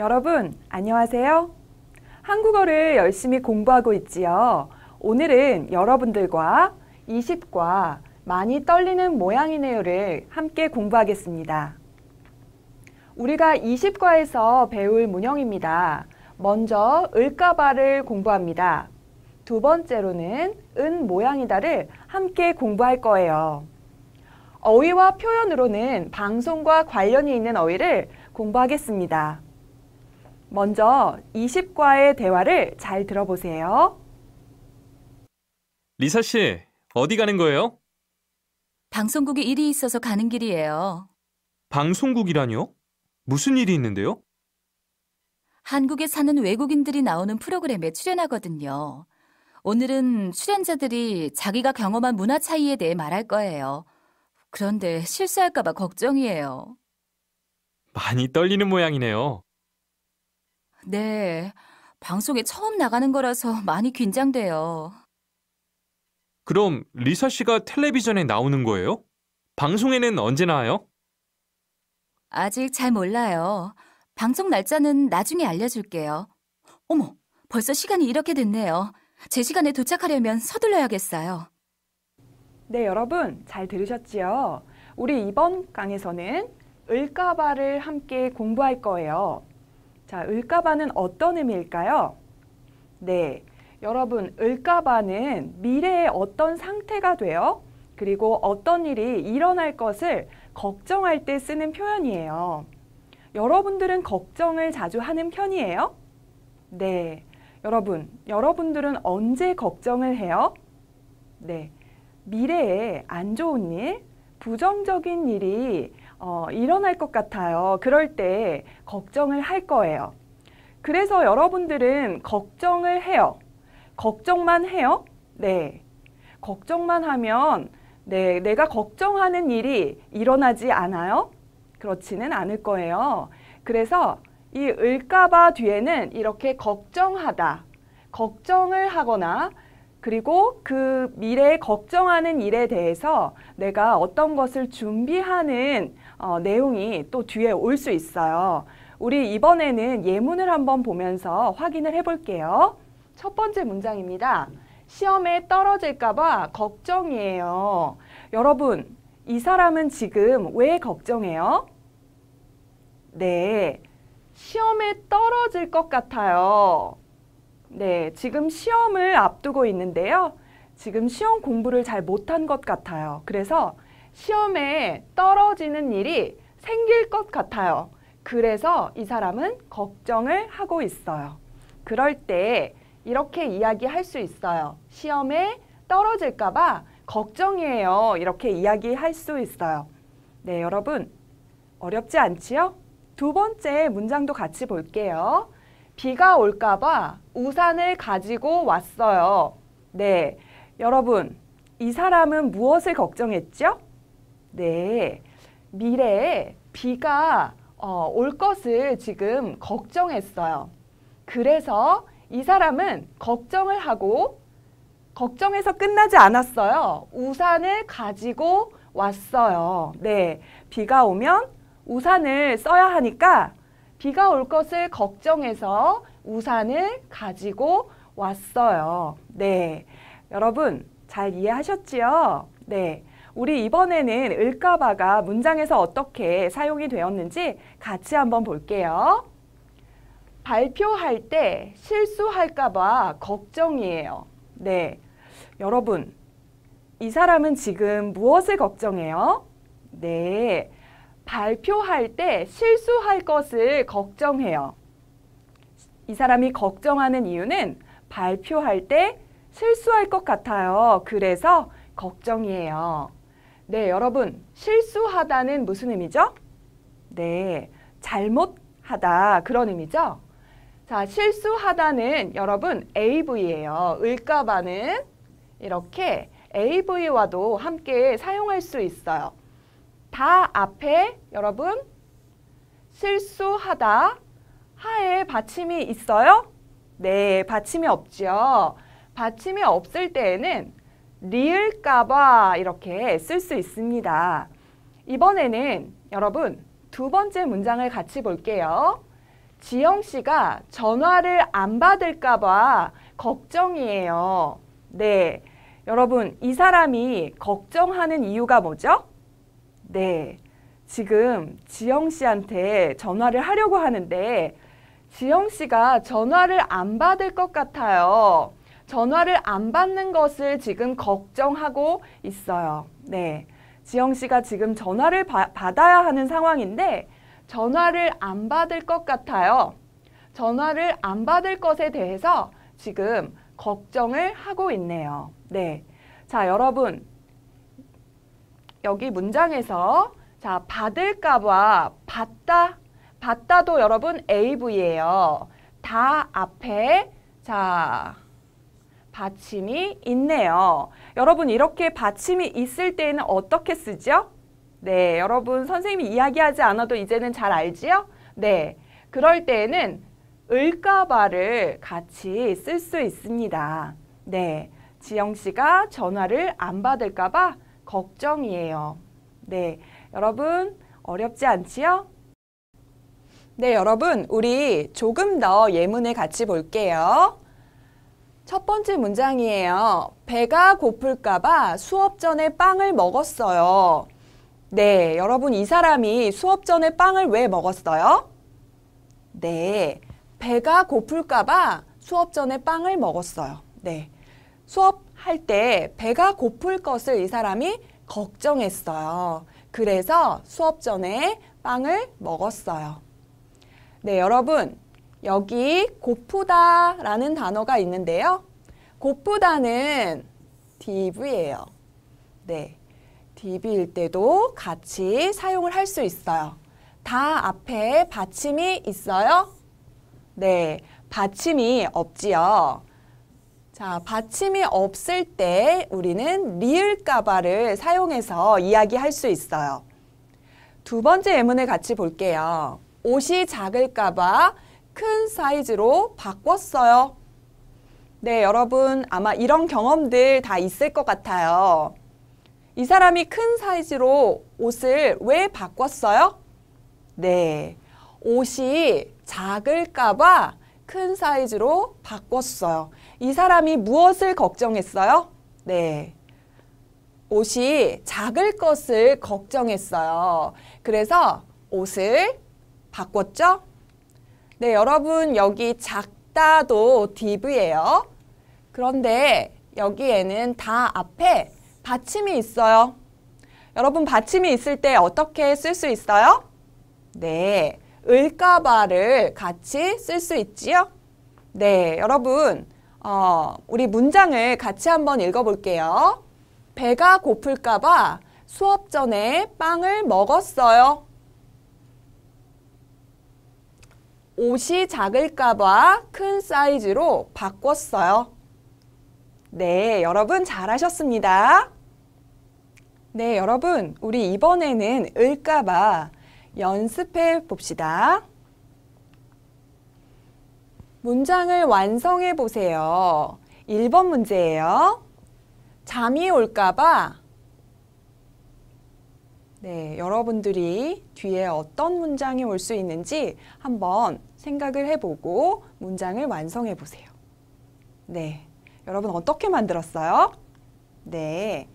여러분, 안녕하세요. 한국어를 열심히 공부하고 있지요. 오늘은 여러분들과 20과 많이 떨리는 모양이네요를 함께 공부하겠습니다. 우리가 20과에서 배울 문형입니다. 먼저 을까바를 공부합니다. 두 번째로는 은 모양이다를 함께 공부할 거예요. 어휘와 표현으로는 방송과 관련이 있는 어휘를 공부하겠습니다. 먼저 20과의 대화를 잘 들어보세요. 리사 씨, 어디 가는 거예요? 방송국에 일이 있어서 가는 길이에요. 방송국이라뇨? 무슨 일이 있는데요? 한국에 사는 외국인들이 나오는 프로그램에 출연하거든요. 오늘은 출연자들이 자기가 경험한 문화 차이에 대해 말할 거예요. 그런데 실수할까봐 걱정이에요. 많이 떨리는 모양이네요. 네. 방송에 처음 나가는 거라서 많이 긴장돼요. 그럼 리사 씨가 텔레비전에 나오는 거예요? 방송에는 언제 나와요? 아직 잘 몰라요. 방송 날짜는 나중에 알려줄게요. 어머, 벌써 시간이 이렇게 됐네요. 제 시간에 도착하려면 서둘러야겠어요. 네, 여러분 잘 들으셨지요? 우리 이번 강에서는 을까바를 함께 공부할 거예요. 자, 을까바는 어떤 의미일까요? 네, 여러분 을까바는 미래의 어떤 상태가 되어 그리고 어떤 일이 일어날 것을 걱정할 때 쓰는 표현이에요. 여러분들은 걱정을 자주 하는 편이에요? 네. 여러분, 여러분들은 언제 걱정을 해요? 네. 미래에 안 좋은 일, 부정적인 일이 어, 일어날 것 같아요. 그럴 때 걱정을 할 거예요. 그래서 여러분들은 걱정을 해요. 걱정만 해요? 네. 걱정만 하면 네, 내가 걱정하는 일이 일어나지 않아요? 그렇지는 않을 거예요. 그래서 이 을까봐 뒤에는 이렇게 걱정하다, 걱정을 하거나 그리고 그 미래에 걱정하는 일에 대해서 내가 어떤 것을 준비하는 어, 내용이 또 뒤에 올 수 있어요. 우리 이번에는 예문을 한번 보면서 확인을 해볼게요. 첫 번째 문장입니다. 시험에 떨어질까봐 걱정이에요. 여러분, 이 사람은 지금 왜 걱정해요? 네, 시험에 떨어질 것 같아요. 네, 지금 시험을 앞두고 있는데요. 지금 시험 공부를 잘 못한 것 같아요. 그래서 시험에 떨어지는 일이 생길 것 같아요. 그래서 이 사람은 걱정을 하고 있어요. 그럴 때 이렇게 이야기할 수 있어요. 시험에 떨어질까 봐 걱정이에요. 이렇게 이야기할 수 있어요. 네, 여러분 어렵지 않지요? 두 번째 문장도 같이 볼게요. 비가 올까 봐 우산을 가지고 왔어요. 네, 여러분 이 사람은 무엇을 걱정했죠? 네, 미래에 비가 어, 올 것을 지금 걱정했어요. 그래서 이 사람은 걱정을 하고 걱정해서 끝나지 않았어요. 우산을 가지고 왔어요. 네. 비가 오면 우산을 써야 하니까 비가 올 것을 걱정해서 우산을 가지고 왔어요. 네. 여러분, 잘 이해하셨지요? 네. 우리 이번에는 을까봐가 문장에서 어떻게 사용이 되었는지 같이 한번 볼게요. 발표할 때 실수할까봐 걱정이에요. 네. 여러분, 이 사람은 지금 무엇을 걱정해요? 네. 발표할 때 실수할 것을 걱정해요. 이 사람이 걱정하는 이유는 발표할 때 실수할 것 같아요. 그래서 걱정이에요. 네, 여러분, 실수하다는 무슨 의미죠? 네, 잘못하다 그런 의미죠? 자, 실수하다는 여러분 AV예요. 을까봐는 이렇게 AV와도 함께 사용할 수 있어요. 다 앞에 여러분 실수하다 하에 받침이 있어요? 네, 받침이 없죠. 받침이 없을 때에는 리을까봐 이렇게 쓸 수 있습니다. 이번에는 여러분 두 번째 문장을 같이 볼게요. 지영 씨가 전화를 안 받을까봐 걱정이에요. 네. 여러분, 이 사람이 걱정하는 이유가 뭐죠? 네. 지금 지영 씨한테 전화를 하려고 하는데 지영 씨가 전화를 안 받을 것 같아요. 전화를 안 받는 것을 지금 걱정하고 있어요. 네. 지영 씨가 지금 전화를 바, 받아야 하는 상황인데 전화를 안 받을 것 같아요. 전화를 안 받을 것에 대해서 지금 걱정을 하고 있네요. 네. 자, 여러분. 여기 문장에서 자, 받을까봐 받다. 받다도 여러분 AV예요. 다 앞에 자, 받침이 있네요. 여러분 이렇게 받침이 있을 때는 어떻게 쓰죠? 네, 여러분 선생님이 이야기하지 않아도 이제는 잘 알지요? 네, 그럴 때에는 을까봐를 같이 쓸 수 있습니다. 네, 지영 씨가 전화를 안 받을까봐 걱정이에요. 네, 여러분 어렵지 않지요? 네, 여러분 우리 조금 더 예문을 같이 볼게요. 첫 번째 문장이에요. 배가 고플까봐 수업 전에 빵을 먹었어요. 네, 여러분 이 사람이 수업 전에 빵을 왜 먹었어요? 네, 배가 고플까봐 수업 전에 빵을 먹었어요. 네, 수업할 때 배가 고플 것을 이 사람이 걱정했어요. 그래서 수업 전에 빵을 먹었어요. 네, 여러분 여기 고프다라는 단어가 있는데요. 고프다는 DV예요. 네. DV일 때도 같이 사용을 할 수 있어요. 다 앞에 받침이 있어요? 네. 받침이 없지요. 자, 받침이 없을 때 우리는 리을까봐를 사용해서 이야기할 수 있어요. 두 번째 예문을 같이 볼게요. 옷이 작을까봐 큰 사이즈로 바꿨어요. 네, 여러분 아마 이런 경험들 다 있을 것 같아요. 이 사람이 큰 사이즈로 옷을 왜 바꿨어요? 네, 옷이 작을까봐 큰 사이즈로 바꿨어요. 이 사람이 무엇을 걱정했어요? 네, 옷이 작을 것을 걱정했어요. 그래서 옷을 바꿨죠? 네, 여러분 여기 작다도 div예요. 그런데 여기에는 다 앞에 받침이 있어요. 여러분 받침이 있을 때 어떻게 쓸 수 있어요? 네, 을까봐를 같이 쓸 수 있지요? 네, 여러분 어, 우리 문장을 같이 한번 읽어볼게요. 배가 고플까봐 수업 전에 빵을 먹었어요. 옷이 작을까봐 큰 사이즈로 바꿨어요. 네, 여러분 잘하셨습니다. 네, 여러분 우리 이번에는 을까봐 연습해 봅시다. 문장을 완성해 보세요. 1번 문제예요. 잠이 올까봐 네, 여러분들이 뒤에 어떤 문장이 올 수 있는지 한번 생각을 해보고 문장을 완성해 보세요. 네. 여러분 어떻게 만들었어요? 네.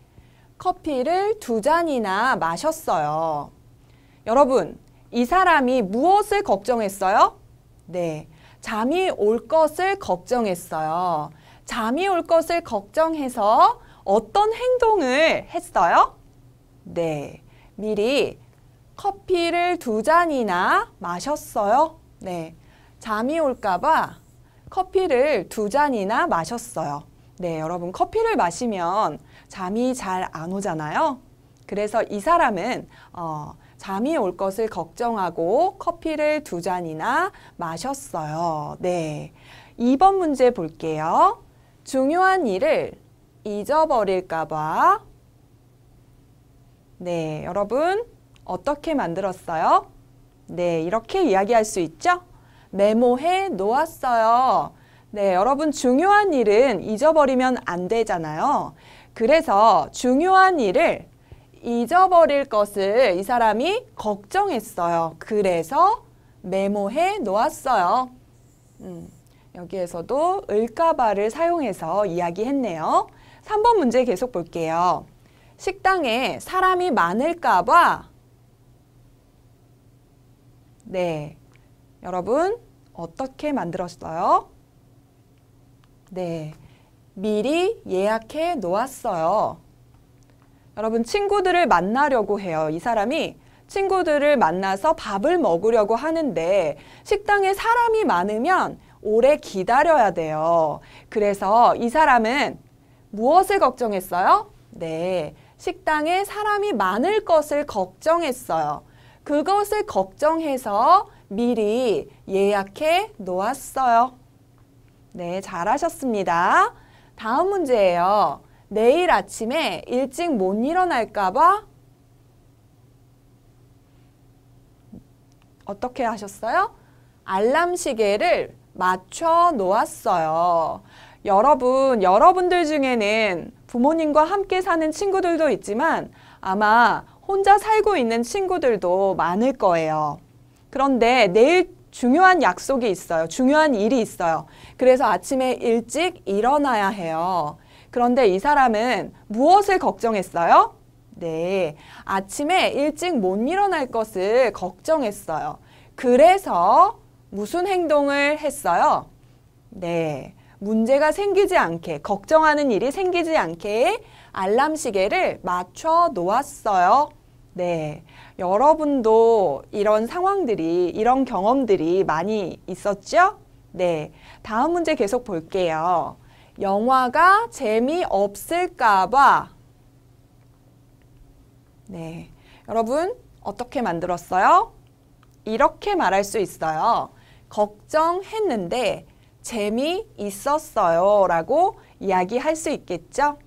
커피를 두 잔이나 마셨어요. 여러분, 이 사람이 무엇을 걱정했어요? 네. 잠이 올 것을 걱정했어요. 잠이 올 것을 걱정해서 어떤 행동을 했어요? 네. 미리 커피를 두 잔이나 마셨어요. 네. 잠이 올까봐 커피를 두 잔이나 마셨어요. 네, 여러분 커피를 마시면 잠이 잘 안 오잖아요. 그래서 이 사람은 어, 잠이 올 것을 걱정하고 커피를 두 잔이나 마셨어요. 네. 2번 문제 볼게요. 중요한 일을 잊어버릴까봐. 네, 여러분 어떻게 만들었어요? 네, 이렇게 이야기할 수 있죠? 메모해 놓았어요. 네, 여러분 중요한 일은 잊어버리면 안 되잖아요. 그래서 중요한 일을 잊어버릴 것을 이 사람이 걱정했어요. 그래서 메모해 놓았어요. 음, 여기에서도 을까봐를 사용해서 이야기했네요. 3번 문제 계속 볼게요. 식당에 사람이 많을까봐 네, 여러분 어떻게 만들었어요? 네, 미리 예약해 놓았어요. 여러분 친구들을 만나려고 해요. 이 사람이 친구들을 만나서 밥을 먹으려고 하는데 식당에 사람이 많으면 오래 기다려야 돼요. 그래서 이 사람은 무엇을 걱정했어요? 네, 식당에 사람이 많을 것을 걱정했어요. 그것을 걱정해서 미리 예약해 놓았어요. 네, 잘하셨습니다. 다음 문제예요. 내일 아침에 일찍 못 일어날까 봐 어떻게 하셨어요? 알람 시계를 맞춰 놓았어요. 여러분, 여러분들 중에는 부모님과 함께 사는 친구들도 있지만 아마 혼자 살고 있는 친구들도 많을 거예요. 그런데 내일 중요한 약속이 있어요. 중요한 일이 있어요. 그래서 아침에 일찍 일어나야 해요. 그런데 이 사람은 무엇을 걱정했어요? 네. 아침에 일찍 못 일어날 것을 걱정했어요. 그래서 무슨 행동을 했어요? 네. 문제가 생기지 않게, 걱정하는 일이 생기지 않게 알람 시계를 맞춰 놓았어요. 네. 여러분도 이런 상황들이, 이런 경험들이 많이 있었죠? 네. 다음 문제 계속 볼게요. 영화가 재미없을까봐. 네. 여러분, 어떻게 만들었어요? 이렇게 말할 수 있어요. 걱정했는데 재미있었어요. 라고 이야기할 수 있겠죠?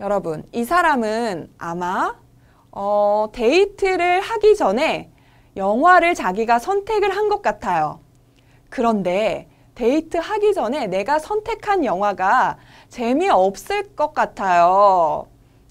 여러분, 이 사람은 아마 어, 데이트를 하기 전에 영화를 자기가 선택을 한 것 같아요. 그런데 데이트 하기 전에 내가 선택한 영화가 재미없을 것 같아요.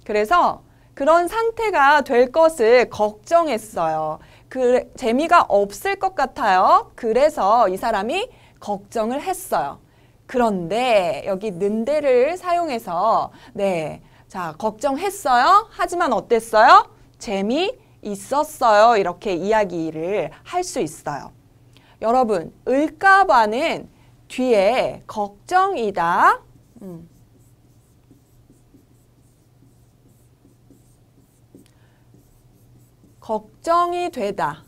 그래서 그런 상태가 될 것을 걱정했어요. 그 재미가 없을 것 같아요. 그래서 이 사람이 걱정을 했어요. 그런데 여기 는데를 사용해서 네. 자, 걱정했어요. 하지만 어땠어요? 재미 있었어요. 이렇게 이야기를 할 수 있어요. 여러분, 을까봐는 뒤에 걱정이다. 음. 걱정이 되다.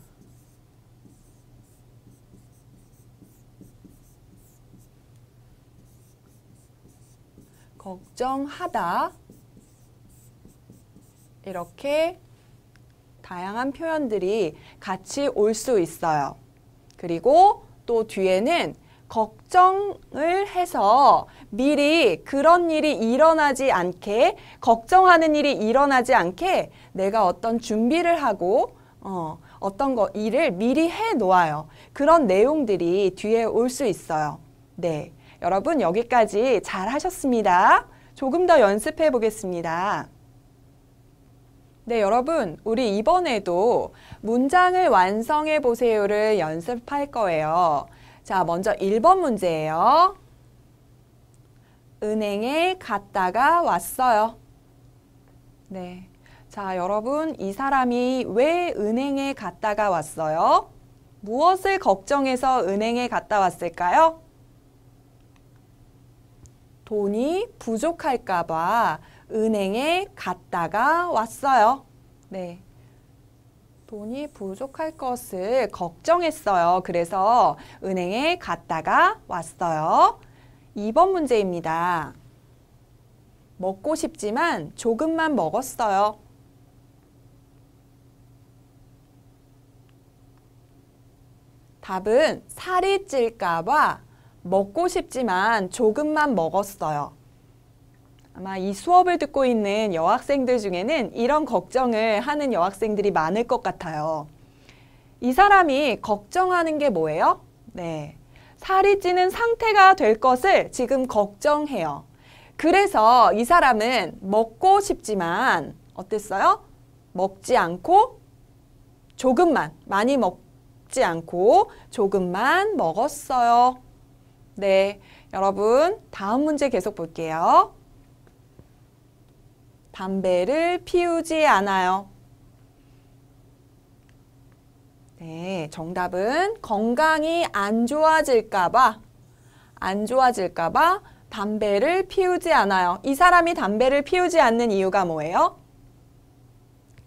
걱정하다. 이렇게 다양한 표현들이 같이 올 수 있어요. 그리고 또 뒤에는 걱정을 해서 미리 그런 일이 일어나지 않게 걱정하는 일이 일어나지 않게 내가 어떤 준비를 하고 어, 어떤 거 일을 미리 해 놓아요. 그런 내용들이 뒤에 올 수 있어요. 네. 여러분 여기까지 잘 하셨습니다. 조금 더 연습해 보겠습니다. 네, 여러분, 우리 이번에도 문장을 완성해 보세요를 연습할 거예요. 자, 먼저 1번 문제예요. 은행에 갔다가 왔어요. 네. 자, 여러분, 이 사람이 왜 은행에 갔다가 왔어요? 무엇을 걱정해서 은행에 갔다 왔을까요? 돈이 부족할까봐 은행에 갔다가 왔어요. 네. 돈이 부족할 것을 걱정했어요. 그래서 은행에 갔다가 왔어요. 2번 문제입니다. 먹고 싶지만 조금만 먹었어요. 답은 살이 찔까봐 먹고 싶지만 조금만 먹었어요. 아마 이 수업을 듣고 있는 여학생들 중에는 이런 걱정을 하는 여학생들이 많을 것 같아요. 이 사람이 걱정하는 게 뭐예요? 네. 살이 찌는 상태가 될 것을 지금 걱정해요. 그래서 이 사람은 먹고 싶지만 어땠어요? 먹지 않고 조금만 많이 먹 먹지 않고 조금만 먹었어요. 네, 여러분 다음 문제 계속 볼게요. 담배를 피우지 않아요. 네, 정답은 건강이 안 좋아질까 봐, 안 좋아질까 봐 담배를 피우지 않아요. 이 사람이 담배를 피우지 않는 이유가 뭐예요?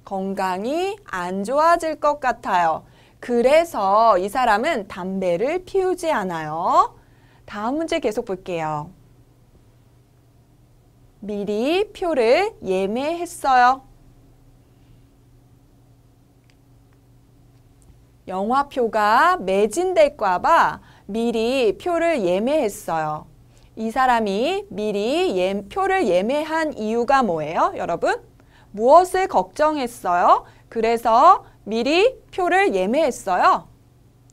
건강이 안 좋아질 것 같아요. 그래서 이 사람은 담배를 피우지 않아요. 다음 문제 계속 볼게요. 미리 표를 예매했어요. 영화표가 매진될까 봐 미리 표를 예매했어요. 이 사람이 미리 예, 표를 예매한 이유가 뭐예요, 여러분? 무엇을 걱정했어요? 그래서 미리 표를 예매했어요.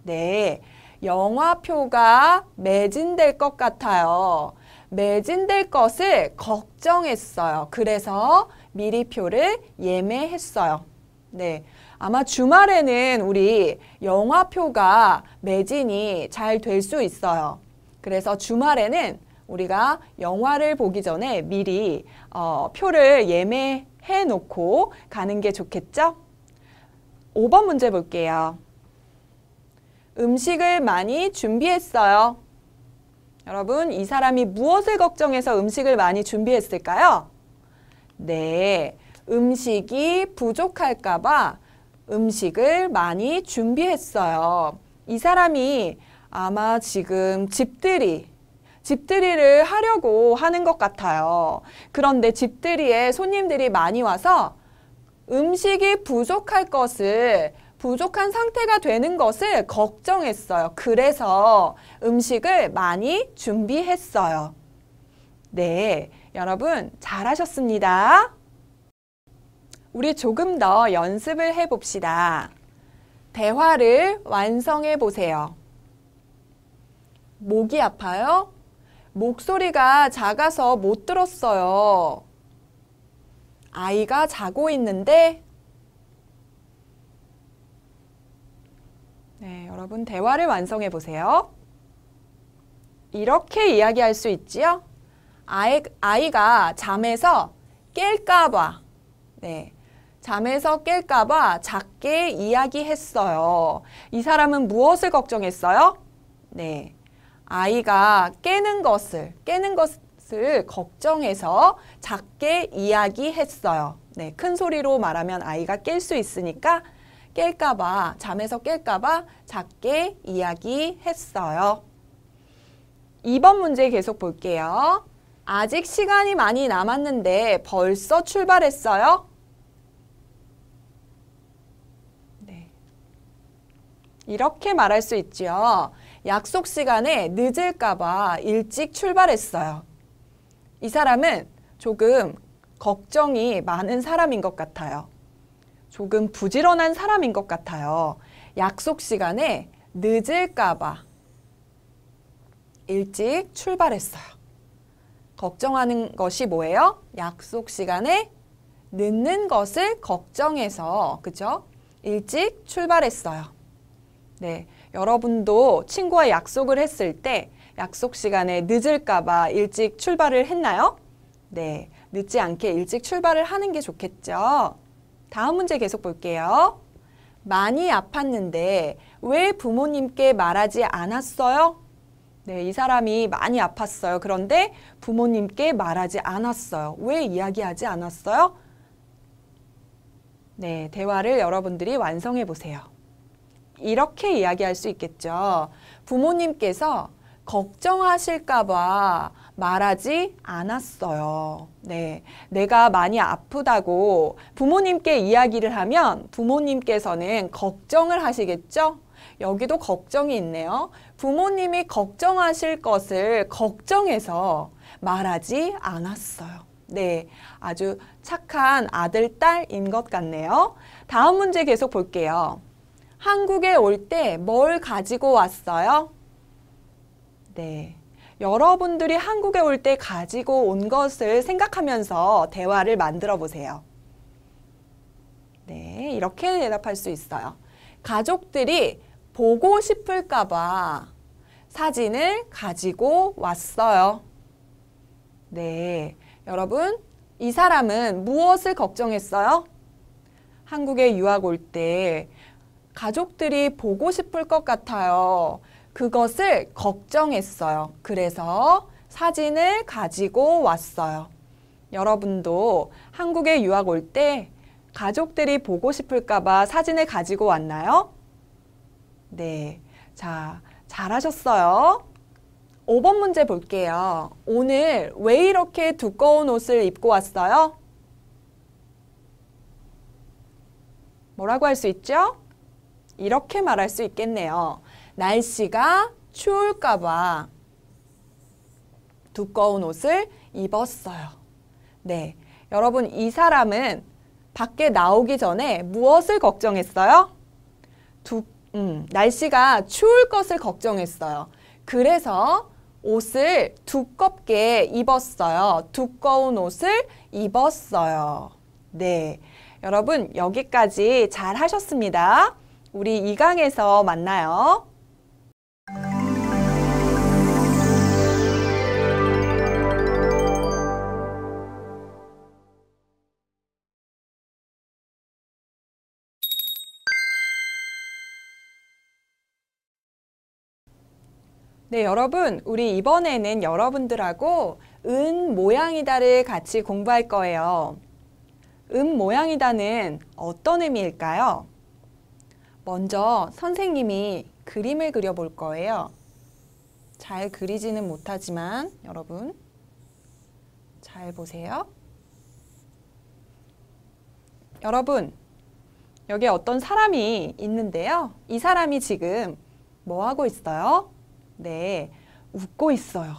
네, 영화표가 매진될 것 같아요. 매진될 것을 걱정했어요. 그래서 미리 표를 예매했어요. 네. 아마 주말에는 우리 영화표가 매진이 잘 될 수 있어요. 그래서 주말에는 우리가 영화를 보기 전에 미리 어, 표를 예매해 놓고 가는 게 좋겠죠? 5번 문제 볼게요. 음식을 많이 준비했어요. 여러분, 이 사람이 무엇을 걱정해서 음식을 많이 준비했을까요? 네, 음식이 부족할까 봐 음식을 많이 준비했어요. 이 사람이 아마 지금 집들이, 집들이를 하려고 하는 것 같아요. 그런데 집들이에 손님들이 많이 와서 음식이 부족할 것을 부족한 상태가 되는 것을 걱정했어요. 그래서 음식을 많이 준비했어요. 네, 여러분 잘하셨습니다. 우리 조금 더 연습을 해봅시다. 대화를 완성해 보세요. 목이 아파요? 목소리가 작아서 못 들었어요. 아이가 자고 있는데 네, 여러분 대화를 완성해 보세요. 이렇게 이야기할 수 있지요? 아이, 아이가 잠에서 깰까봐, 네, 잠에서 깰까봐 작게 이야기했어요. 이 사람은 무엇을 걱정했어요? 네, 아이가 깨는 것을, 깨는 것을 걱정해서 작게 이야기했어요. 네, 큰 소리로 말하면 아이가 깰 수 있으니까 깰까봐, 잠에서 깰까봐 작게 이야기했어요. 2번 문제 계속 볼게요. 아직 시간이 많이 남았는데 벌써 출발했어요? 네. 이렇게 말할 수 있죠. 약속 시간에 늦을까봐 일찍 출발했어요. 이 사람은 조금 걱정이 많은 사람인 것 같아요. 조금 부지런한 사람인 것 같아요. 약속 시간에 늦을까봐 일찍 출발했어요. 걱정하는 것이 뭐예요? 약속 시간에 늦는 것을 걱정해서, 그죠? 일찍 출발했어요. 네. 여러분도 친구와 약속을 했을 때 약속 시간에 늦을까봐 일찍 출발을 했나요? 네. 늦지 않게 일찍 출발을 하는 게 좋겠죠. 다음 문제 계속 볼게요. 많이 아팠는데 왜 부모님께 말하지 않았어요? 네, 이 사람이 많이 아팠어요. 그런데 부모님께 말하지 않았어요. 왜 이야기하지 않았어요? 네, 대화를 여러분들이 완성해 보세요. 이렇게 이야기할 수 있겠죠. 부모님께서 걱정하실까봐 말하지 않았어요. 네. 내가 많이 아프다고 부모님께 이야기를 하면 부모님께서는 걱정을 하시겠죠? 여기도 걱정이 있네요. 부모님이 걱정하실 것을 걱정해서 말하지 않았어요. 네. 아주 착한 아들, 딸인 것 같네요. 다음 문제 계속 볼게요. 한국에 올 때 뭘 가지고 왔어요? 네. 여러분들이 한국에 올 때 가지고 온 것을 생각하면서 대화를 만들어 보세요. 네, 이렇게 대답할 수 있어요. 가족들이 보고 싶을까봐 사진을 가지고 왔어요. 네. 여러분, 이 사람은 무엇을 걱정했어요? 한국에 유학 올 때 가족들이 보고 싶을 것 같아요. 그것을 걱정했어요. 그래서 사진을 가지고 왔어요. 여러분도 한국에 유학 올 때 가족들이 보고 싶을까봐 사진을 가지고 왔나요? 네. 자, 잘하셨어요. 5번 문제 볼게요. 오늘 왜 이렇게 두꺼운 옷을 입고 왔어요? 뭐라고 할 수 있죠? 이렇게 말할 수 있겠네요. 날씨가 추울까봐 두꺼운 옷을 입었어요. 네. 여러분, 이 사람은 밖에 나오기 전에 무엇을 걱정했어요? 두, 음, 날씨가 추울 것을 걱정했어요. 그래서 옷을 두껍게 입었어요. 두꺼운 옷을 입었어요. 네. 여러분, 여기까지 잘 하셨습니다. 우리 2강에서 만나요. 네, 여러분, 우리 이번에는 여러분들하고 은 모양이다를 같이 공부할 거예요. 은 모양이다는 어떤 의미일까요? 먼저 선생님이 그림을 그려볼 거예요. 잘 그리지는 못하지만 여러분 잘 보세요. 여러분 여기 어떤 사람이 있는데요. 이 사람이 지금 뭐 하고 있어요? 네, 웃고 있어요.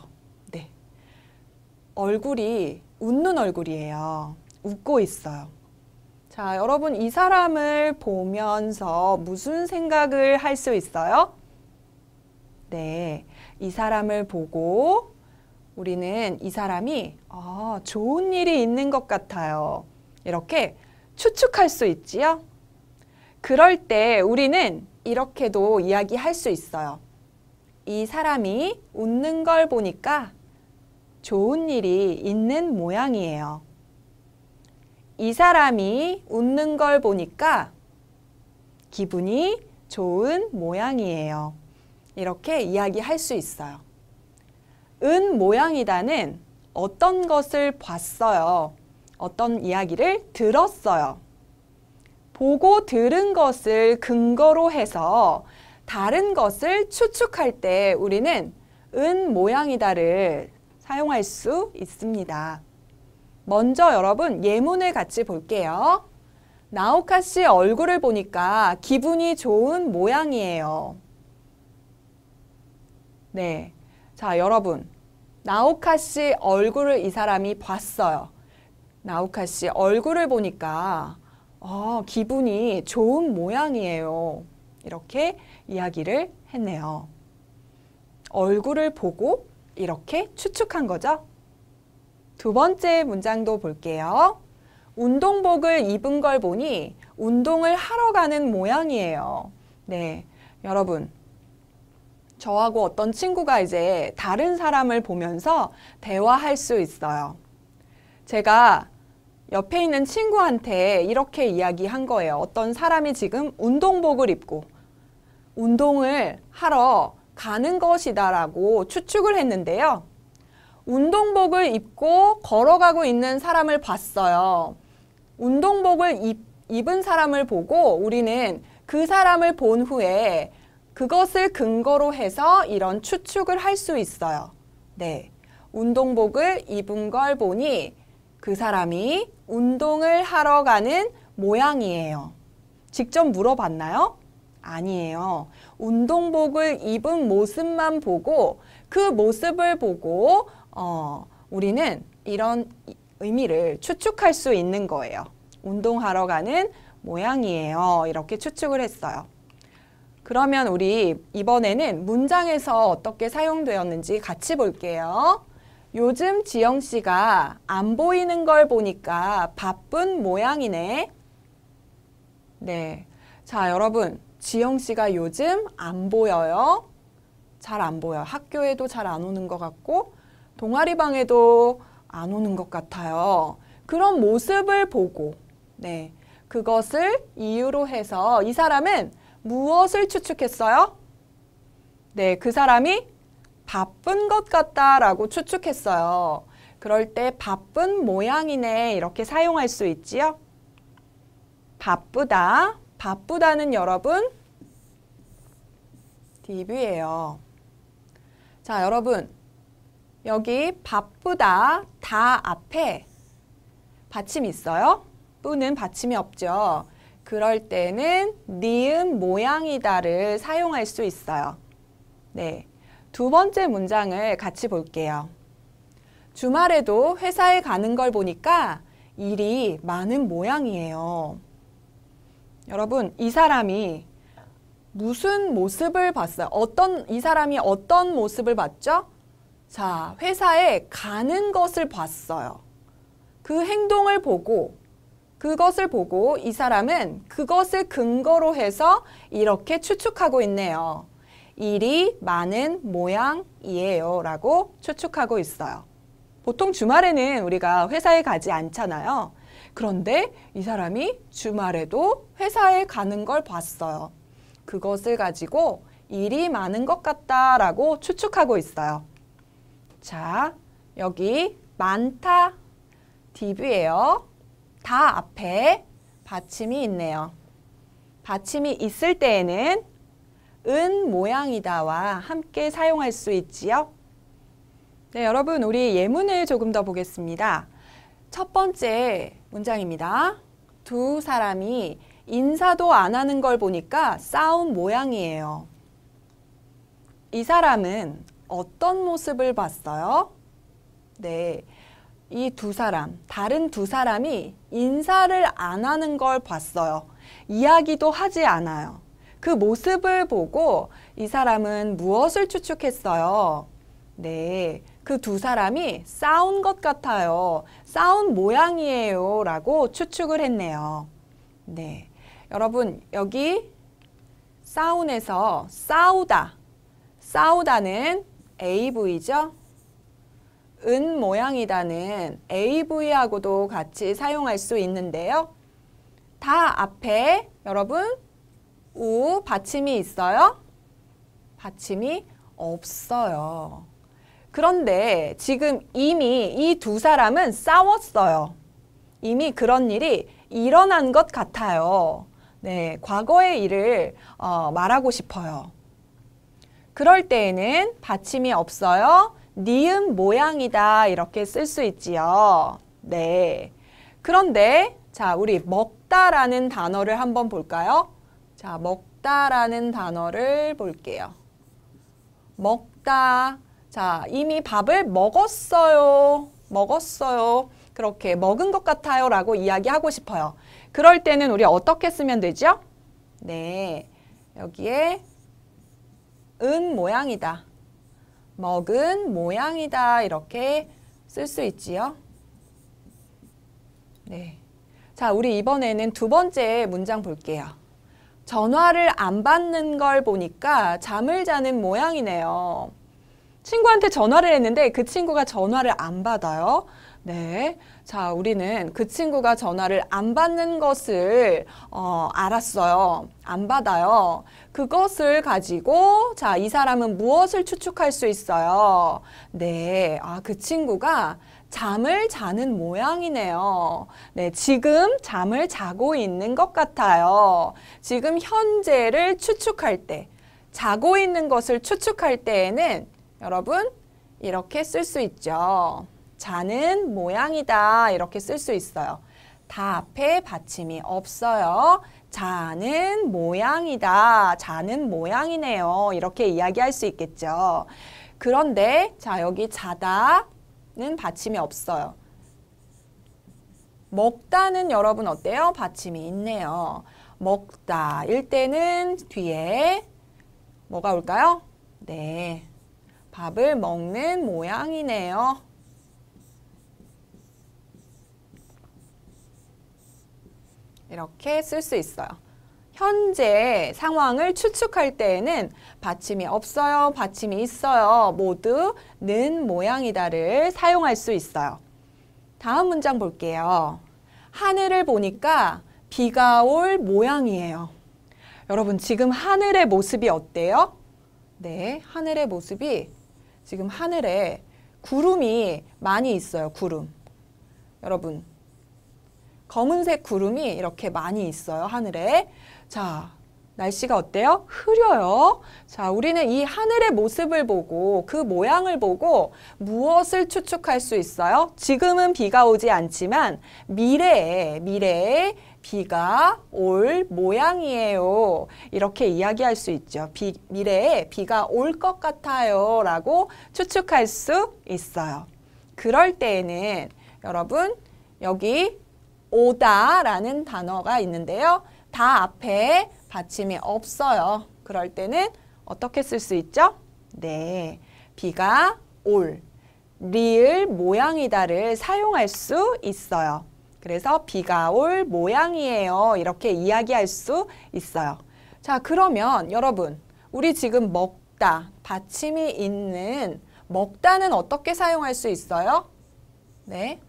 네. 얼굴이 웃는 얼굴이에요. 웃고 있어요. 자, 여러분 이 사람을 보면서 무슨 생각을 할 수 있어요? 네, 이 사람을 보고 우리는 이 사람이 아, 좋은 일이 있는 것 같아요. 이렇게 추측할 수 있지요? 그럴 때 우리는 이렇게도 이야기할 수 있어요. 이 사람이 웃는 걸 보니까 좋은 일이 있는 모양이에요. 이 사람이 웃는 걸 보니까 기분이 좋은 모양이에요. 이렇게 이야기할 수 있어요. 은 모양이다는 어떤 것을 봤어요. 어떤 이야기를 들었어요. 보고 들은 것을 근거로 해서 다른 것을 추측할 때 우리는 은 모양이다를 사용할 수 있습니다. 먼저 여러분 예문을 같이 볼게요. 나오카 씨 얼굴을 보니까 기분이 좋은 모양이에요. 네. 자, 여러분. 나오카 씨 얼굴을 이 사람이 봤어요. 나오카 씨 얼굴을 보니까 어, 기분이 좋은 모양이에요. 이렇게 이야기를 했네요. 얼굴을 보고 이렇게 추측한 거죠. 두 번째 문장도 볼게요. 운동복을 입은 걸 보니 운동을 하러 가는 모양이에요. 네, 여러분. 저하고 어떤 친구가 이제 다른 사람을 보면서 대화할 수 있어요. 제가 옆에 있는 친구한테 이렇게 이야기한 거예요. 어떤 사람이 지금 운동복을 입고 운동을 하러 가는 것이다라고 추측을 했는데요. 운동복을 입고 걸어가고 있는 사람을 봤어요. 운동복을 입, 입은 사람을 보고 우리는 그 사람을 본 후에 그것을 근거로 해서 이런 추측을 할 수 있어요. 네. 운동복을 입은 걸 보니 그 사람이 운동을 하러 가는 모양이에요. 직접 물어봤나요? 아니에요. 운동복을 입은 모습만 보고 그 모습을 보고 어, 우리는 이런 의미를 추측할 수 있는 거예요. 운동하러 가는 모양이에요. 이렇게 추측을 했어요. 그러면 우리 이번에는 문장에서 어떻게 사용되었는지 같이 볼게요. 요즘 지영 씨가 안 보이는 걸 보니까 바쁜 모양이네. 네. 자, 여러분. 지영 씨가 요즘 안 보여요. 잘 안 보여. 학교에도 잘 안 오는 것 같고, 동아리방에도 안 오는 것 같아요. 그런 모습을 보고, 네. 그것을 이유로 해서 이 사람은 무엇을 추측했어요? 네. 그 사람이 바쁜 것 같다라고 추측했어요. 그럴 때 바쁜 모양이네 이렇게 사용할 수 있지요. 바쁘다. 바쁘다는 여러분 DB예요. 자, 여러분. 여기 바쁘다 다 앞에 받침이 있어요? 뿌는 받침이 없죠. 그럴 때는 니은 모양이다를 사용할 수 있어요. 네. 두 번째 문장을 같이 볼게요. 주말에도 회사에 가는 걸 보니까 일이 많은 모양이에요. 여러분, 이 사람이 무슨 모습을 봤어요? 어떤, 이 사람이 어떤 모습을 봤죠? 자, 회사에 가는 것을 봤어요. 그 행동을 보고, 그것을 보고 이 사람은 그것을 근거로 해서 이렇게 추측하고 있네요. 일이 많은 모양이에요. 라고 추측하고 있어요. 보통 주말에는 우리가 회사에 가지 않잖아요. 그런데 이 사람이 주말에도 회사에 가는 걸 봤어요. 그것을 가지고 일이 많은 것 같다라고 추측하고 있어요. 자, 여기 많다 DB예요. 다 앞에 받침이 있네요. 받침이 있을 때에는 은 모양이다와 함께 사용할 수 있지요. 네, 여러분 우리 예문을 조금 더 보겠습니다. 첫 번째 문장입니다. 두 사람이 인사도 안 하는 걸 보니까 싸운 모양이에요. 이 사람은 어떤 모습을 봤어요? 네. 이 두 사람, 다른 두 사람이 인사를 안 하는 걸 봤어요. 이야기도 하지 않아요. 그 모습을 보고 이 사람은 무엇을 추측했어요? 네. 그 두 사람이 싸운 것 같아요. 싸운 모양이에요. 라고 추측을 했네요. 네. 여러분, 여기 싸운에서 싸우다. 싸우다는 AV죠. 은 모양이다는 AV하고도 같이 사용할 수 있는데요. 다 앞에 여러분 우 받침이 있어요? 받침이 없어요. 그런데 지금 이미 이 두 사람은 싸웠어요. 이미 그런 일이 일어난 것 같아요. 네, 과거의 일을 어, 말하고 싶어요. 그럴 때에는 받침이 없어요. 니은 모양이다 이렇게 쓸 수 있지요. 네. 그런데 자, 우리 먹다라는 단어를 한번 볼까요? 자, 먹다라는 단어를 볼게요. 먹다. 자, 이미 밥을 먹었어요. 먹었어요. 그렇게 먹은 것 같아요 라고 이야기하고 싶어요. 그럴 때는 우리 어떻게 쓰면 되죠? 네. 여기에 은 모양이다. 먹은 모양이다. 이렇게 쓸 수 있지요. 네. 자, 우리 이번에는 두 번째 문장 볼게요. 전화를 안 받는 걸 보니까 잠을 자는 모양이네요. 친구한테 전화를 했는데 그 친구가 전화를 안 받아요. 네. 자, 우리는 그 친구가 전화를 안 받는 것을 어, 알았어요. 안 받아요. 그것을 가지고 자, 이 사람은 무엇을 추측할 수 있어요? 네. 아, 그 친구가 잠을 자는 모양이네요. 네, 지금 잠을 자고 있는 것 같아요. 지금 현재를 추측할 때, 자고 있는 것을 추측할 때에는 여러분 이렇게 쓸 수 있죠. 자는 모양이다 이렇게 쓸 수 있어요. 다 앞에 받침이 없어요. 자는 모양이다. 자는 모양이네요. 이렇게 이야기할 수 있겠죠. 그런데 자 여기 자다는 받침이 없어요. 먹다는 여러분 어때요? 받침이 있네요. 먹다 일 때는 뒤에 뭐가 올까요? 네. 밥을 먹는 모양이네요. 이렇게 쓸 수 있어요. 현재 상황을 추측할 때에는 받침이 없어요, 받침이 있어요. 모두 는 모양이다를 사용할 수 있어요. 다음 문장 볼게요. 하늘을 보니까 비가 올 모양이에요. 여러분, 지금 하늘의 모습이 어때요? 네, 하늘의 모습이 지금 하늘에 구름이 많이 있어요, 구름. 여러분, 검은색 구름이 이렇게 많이 있어요, 하늘에. 자, 날씨가 어때요? 흐려요. 자, 우리는 이 하늘의 모습을 보고 그 모양을 보고 무엇을 추측할 수 있어요? 지금은 비가 오지 않지만 미래에, 미래에 비가 올 모양이에요. 이렇게 이야기할 수 있죠. 비, 미래에 비가 올 것 같아요. 라고 추측할 수 있어요. 그럴 때에는 여러분, 여기 오다 라는 단어가 있는데요. 다 앞에 받침이 없어요. 그럴 때는 어떻게 쓸 수 있죠? 네. 비가 올, 리을 모양이다를 사용할 수 있어요. 그래서 비가 올 모양이에요. 이렇게 이야기할 수 있어요. 자, 그러면 여러분, 우리 지금 먹다, 받침이 있는 먹다는 어떻게 사용할 수 있어요? 네.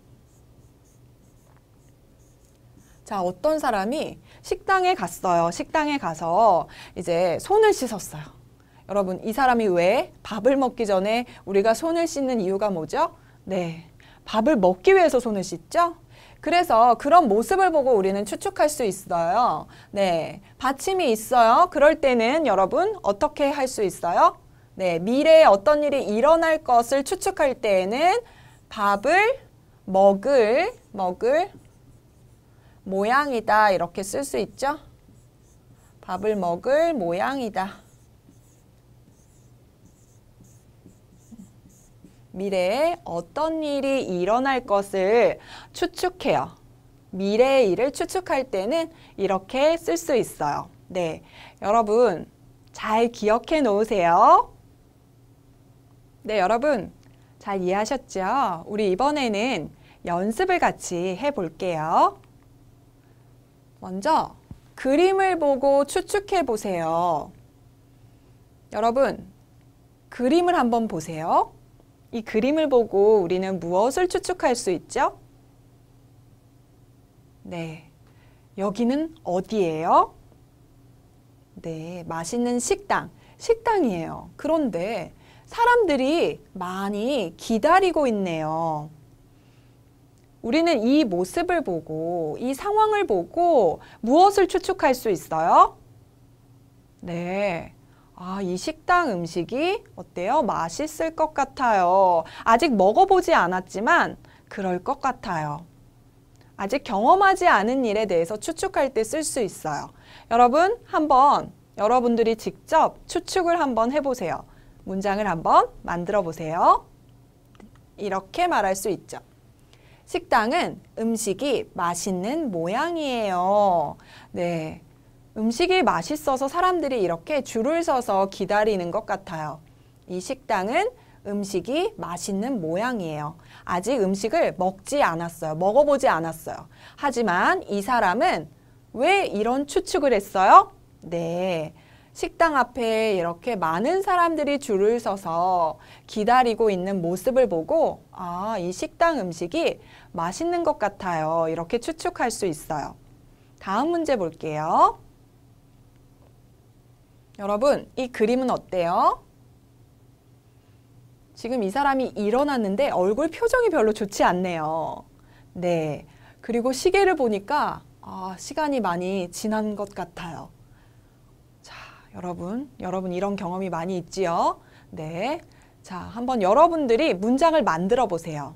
자, 어떤 사람이 식당에 갔어요. 식당에 가서 이제 손을 씻었어요. 여러분, 이 사람이 왜 밥을 먹기 전에 우리가 손을 씻는 이유가 뭐죠? 네. 밥을 먹기 위해서 손을 씻죠? 그래서 그런 모습을 보고 우리는 추측할 수 있어요. 네. 받침이 있어요. 그럴 때는 여러분 어떻게 할 수 있어요? 네. 미래에 어떤 일이 일어날 것을 추측할 때에는 밥을 먹을, 먹을 모양이다. 이렇게 쓸 수 있죠? 밥을 먹을 모양이다. 미래에 어떤 일이 일어날 것을 추측해요. 미래의 일을 추측할 때는 이렇게 쓸 수 있어요. 네. 여러분, 잘 기억해 놓으세요. 네, 여러분, 잘 이해하셨죠? 우리 이번에는 연습을 같이 해 볼게요. 먼저 그림을 보고 추측해 보세요. 여러분, 그림을 한번 보세요. 이 그림을 보고 우리는 무엇을 추측할 수 있죠? 네. 여기는 어디예요? 네. 맛있는 식당. 식당이에요. 그런데 사람들이 많이 기다리고 있네요. 우리는 이 모습을 보고 이 상황을 보고 무엇을 추측할 수 있어요? 네. 아, 이 식당 음식이 어때요? 맛있을 것 같아요. 아직 먹어보지 않았지만 그럴 것 같아요. 아직 경험하지 않은 일에 대해서 추측할 때 쓸 수 있어요. 여러분, 한번 여러분들이 직접 추측을 한번 해보세요. 문장을 한번 만들어 보세요. 이렇게 말할 수 있죠. 식당은 음식이 맛있는 모양이에요. 네. 음식이 맛있어서 사람들이 이렇게 줄을 서서 기다리는 것 같아요. 이 식당은 음식이 맛있는 모양이에요. 아직 음식을 먹지 않았어요. 먹어보지 않았어요. 하지만 이 사람은 왜 이런 추측을 했어요? 네. 식당 앞에 이렇게 많은 사람들이 줄을 서서 기다리고 있는 모습을 보고 아, 이 식당 음식이 맛있는 것 같아요. 이렇게 추측할 수 있어요. 다음 문제 볼게요. 여러분, 이 그림은 어때요? 지금 이 사람이 일어났는데 얼굴 표정이 별로 좋지 않네요. 네. 그리고 시계를 보니까 아, 시간이 많이 지난 것 같아요. 자, 여러분, 여러분 이런 경험이 많이 있지요? 네. 자, 한번 여러분들이 문장을 만들어 보세요.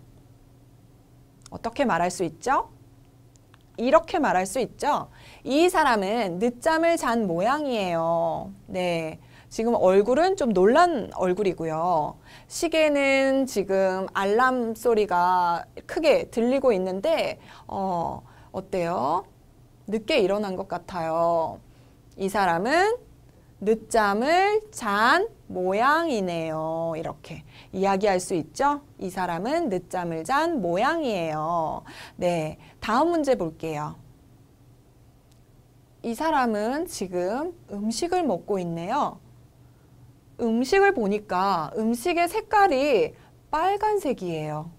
어떻게 말할 수 있죠? 이렇게 말할 수 있죠? 이 사람은 늦잠을 잔 모양이에요. 네. 지금 얼굴은 좀 놀란 얼굴이고요. 시계는 지금 알람 소리가 크게 들리고 있는데, 어, 어때요? 늦게 일어난 것 같아요. 이 사람은 늦잠을 잔 모양이네요. 이렇게 이야기할 수 있죠? 이 사람은 늦잠을 잔 모양이에요. 네. 다음 문제 볼게요. 이 사람은 지금 음식을 먹고 있네요. 음식을 보니까 음식의 색깔이 빨간색이에요.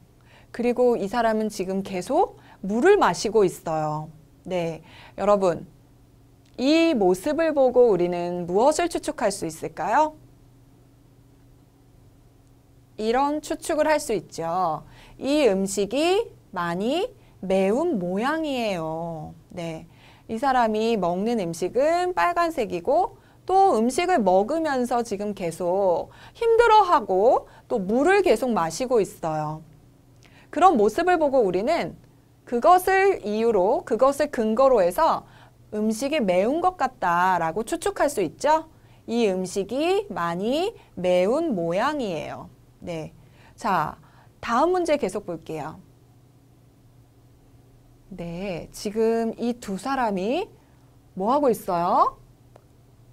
그리고 이 사람은 지금 계속 물을 마시고 있어요. 네. 여러분, 이 모습을 보고 우리는 무엇을 추측할 수 있을까요? 이런 추측을 할 수 있죠. 이 음식이 많이 매운 모양이에요. 네. 이 사람이 먹는 음식은 빨간색이고 또 음식을 먹으면서 지금 계속 힘들어하고 또 물을 계속 마시고 있어요. 그런 모습을 보고 우리는 그것을 이유로, 그것을 근거로 해서 음식이 매운 것 같다라고 추측할 수 있죠. 이 음식이 많이 매운 모양이에요. 네. 자, 다음 문제 계속 볼게요. 네. 지금 이 두 사람이 뭐 하고 있어요?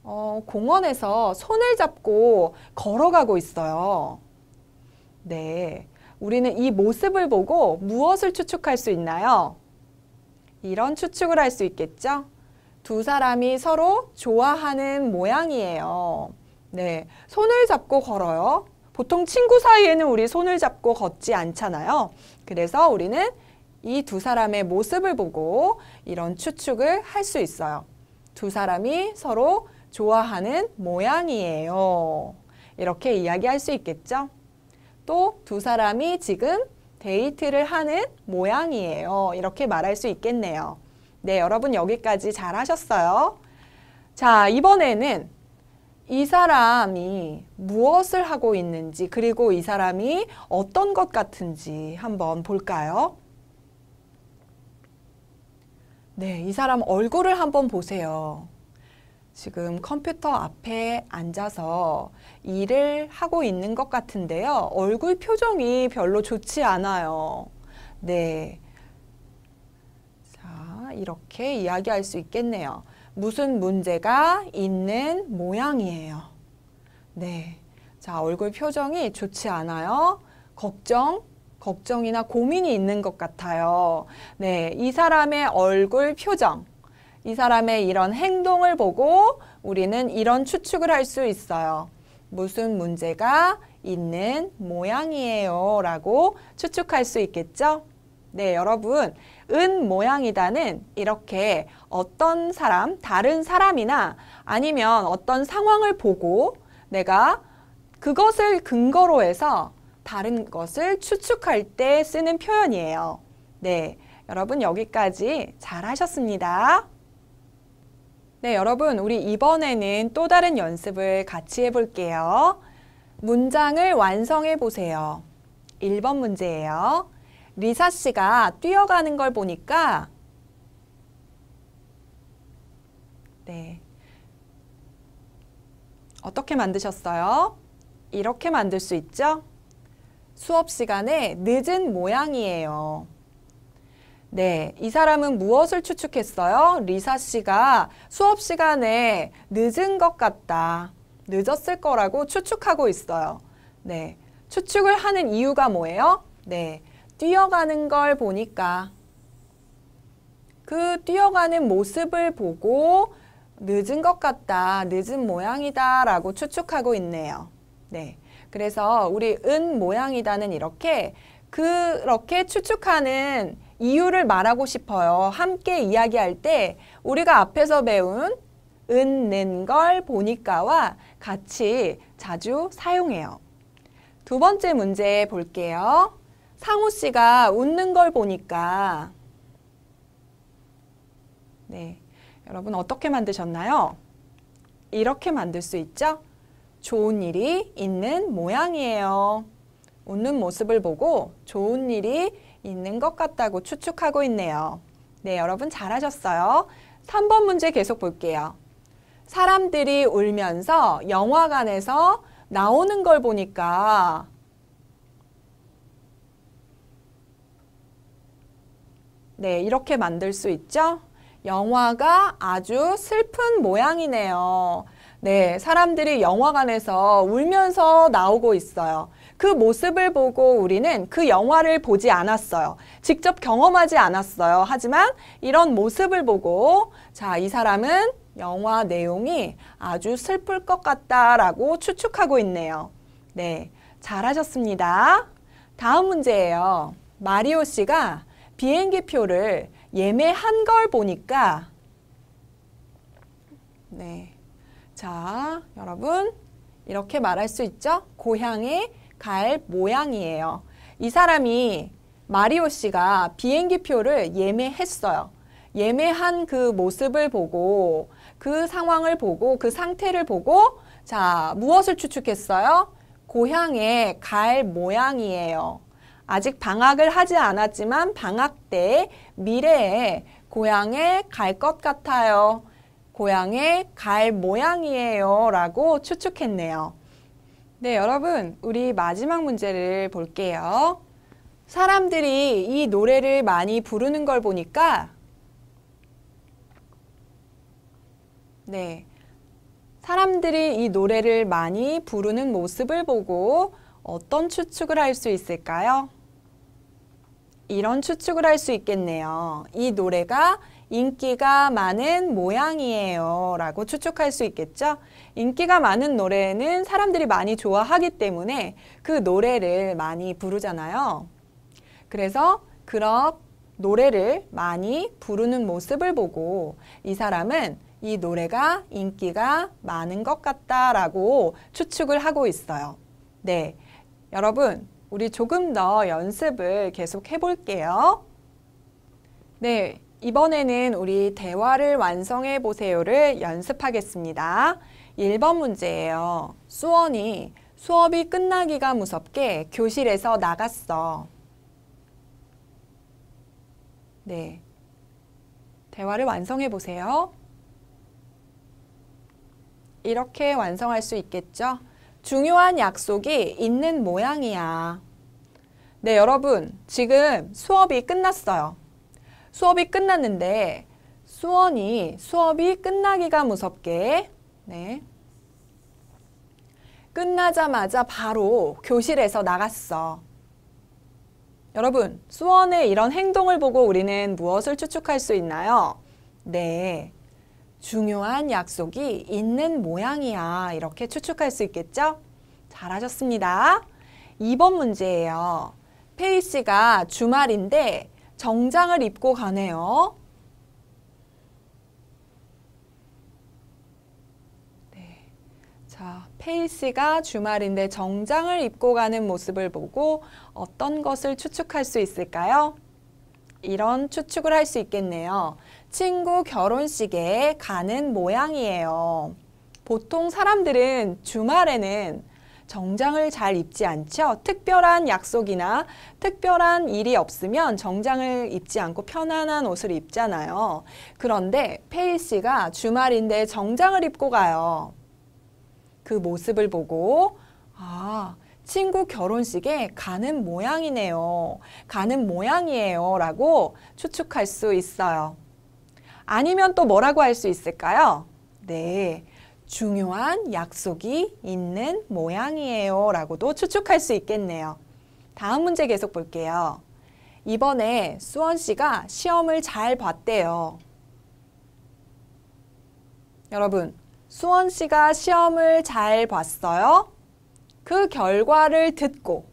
어, 공원에서 손을 잡고 걸어가고 있어요. 네. 우리는 이 모습을 보고 무엇을 추측할 수 있나요? 이런 추측을 할 수 있겠죠? 두 사람이 서로 좋아하는 모양이에요. 네. 손을 잡고 걸어요. 보통 친구 사이에는 우리 손을 잡고 걷지 않잖아요. 그래서 우리는 이 두 사람의 모습을 보고 이런 추측을 할 수 있어요. 두 사람이 서로 좋아하는 모양이에요. 이렇게 이야기할 수 있겠죠? 또 두 사람이 지금 데이트를 하는 모양이에요. 이렇게 말할 수 있겠네요. 네, 여러분 여기까지 잘 하셨어요. 자, 이번에는 이 사람이 무엇을 하고 있는지 그리고 이 사람이 어떤 것 같은지 한번 볼까요? 네, 이 사람 얼굴을 한번 보세요. 지금 컴퓨터 앞에 앉아서 일을 하고 있는 것 같은데요. 얼굴 표정이 별로 좋지 않아요. 네. 자, 이렇게 이야기할 수 있겠네요. 무슨 문제가 있는 모양이에요. 네. 자, 얼굴 표정이 좋지 않아요. 걱정, 걱정이나 고민이 있는 것 같아요. 네. 이 사람의 얼굴 표정. 이 사람의 이런 행동을 보고 우리는 이런 추측을 할 수 있어요. 무슨 문제가 있는 모양이에요. 라고 추측할 수 있겠죠? 네, 여러분. 은 모양이다는 이렇게 어떤 사람, 다른 사람이나 아니면 어떤 상황을 보고 내가 그것을 근거로 해서 다른 것을 추측할 때 쓰는 표현이에요. 네, 여러분 여기까지 잘 하셨습니다. 네, 여러분, 우리 이번에는 또 다른 연습을 같이 해볼게요. 문장을 완성해 보세요. 1번 문제예요. 리사 씨가 뛰어가는 걸 보니까 네. 어떻게 만드셨어요? 이렇게 만들 수 있죠? 수업 시간에 늦은 모양이에요. 네, 이 사람은 무엇을 추측했어요? 리사 씨가 수업 시간에 늦은 것 같다. 늦었을 거라고 추측하고 있어요. 네, 추측을 하는 이유가 뭐예요? 네, 뛰어가는 걸 보니까 그 뛰어가는 모습을 보고 늦은 것 같다, 늦은 모양이다 라고 추측하고 있네요. 네, 그래서 우리 은 모양이다는 이렇게 그렇게 추측하는 이유를 말하고 싶어요. 함께 이야기할 때 우리가 앞에서 배운 은 는 걸 보니까와 같이 자주 사용해요. 두 번째 문제 볼게요. 상우 씨가 웃는 걸 보니까 네. 여러분 어떻게 만드셨나요? 이렇게 만들 수 있죠? 좋은 일이 있는 모양이에요. 웃는 모습을 보고 좋은 일이 있는 것 같다고 추측하고 있네요. 네, 여러분 잘하셨어요. 3번 문제 계속 볼게요. 사람들이 울면서 영화관에서 나오는 걸 보니까 네, 이렇게 만들 수 있죠? 영화가 아주 슬픈 모양이네요. 네, 사람들이 영화관에서 울면서 나오고 있어요. 그 모습을 보고 우리는 그 영화를 보지 않았어요. 직접 경험하지 않았어요. 하지만 이런 모습을 보고 자, 이 사람은 영화 내용이 아주 슬플 것 같다라고 추측하고 있네요. 네, 잘하셨습니다. 다음 문제예요. 마리오 씨가 비행기 표를 예매한 걸 보니까 네. 자, 여러분 이렇게 말할 수 있죠? 고향에 갈 모양이에요. 이 사람이 마리오 씨가 비행기 표를 예매했어요. 예매한 그 모습을 보고 그 상황을 보고 그 상태를 보고 자, 무엇을 추측했어요? 고향에 갈 모양이에요. 아직 방학을 하지 않았지만 방학 때 미래에 고향에 갈 것 같아요. 고향에 갈 모양이에요. 라고 추측했네요. 네, 여러분, 우리 마지막 문제를 볼게요. 사람들이 이 노래를 많이 부르는 걸 보니까 네. 사람들이 이 노래를 많이 부르는 모습을 보고 어떤 추측을 할 수 있을까요? 이런 추측을 할 수 있겠네요. 이 노래가 인기가 많은 모양이에요. 라고 추측할 수 있겠죠? 인기가 많은 노래는 사람들이 많이 좋아하기 때문에 그 노래를 많이 부르잖아요. 그래서 그런 노래를 많이 부르는 모습을 보고 이 사람은 이 노래가 인기가 많은 것 같다라고 추측을 하고 있어요. 네. 여러분, 우리 조금 더 연습을 계속 해볼게요. 네. 이번에는 우리 대화를 완성해 보세요를 연습하겠습니다. 1번 문제예요. 수원이 수업이 끝나기가 무섭게 교실에서 나갔어. 네. 대화를 완성해 보세요. 이렇게 완성할 수 있겠죠? 중요한 약속이 있는 모양이야. 네, 여러분. 지금 수업이 끝났어요. 수업이 끝났는데 수원이 수업이 끝나기가 무섭게 네. 끝나자마자 바로 교실에서 나갔어. 여러분, 수원의 이런 행동을 보고 우리는 무엇을 추측할 수 있나요? 네. 중요한 약속이 있는 모양이야. 이렇게 추측할 수 있겠죠? 잘하셨습니다. 2번 문제예요. 페이 씨가 주말인데 정장을 입고 가네요. 네. 자, 페이 씨가 주말인데 정장을 입고 가는 모습을 보고 어떤 것을 추측할 수 있을까요? 이런 추측을 할 수 있겠네요. 친구 결혼식에 가는 모양이에요. 보통 사람들은 주말에는 정장을 잘 입지 않죠. 특별한 약속이나 특별한 일이 없으면 정장을 입지 않고 편안한 옷을 입잖아요. 그런데 페이 씨가 주말인데 정장을 입고 가요. 그 모습을 보고 아, 친구 결혼식에 가는 모양이네요. 가는 모양이에요. 라고 추측할 수 있어요. 아니면 또 뭐라고 할 수 있을까요? 네. 중요한 약속이 있는 모양이에요. 라고도 추측할 수 있겠네요. 다음 문제 계속 볼게요. 이번에 수원 씨가 시험을 잘 봤대요. 여러분, 수원 씨가 시험을 잘 봤어요? 그 결과를 듣고,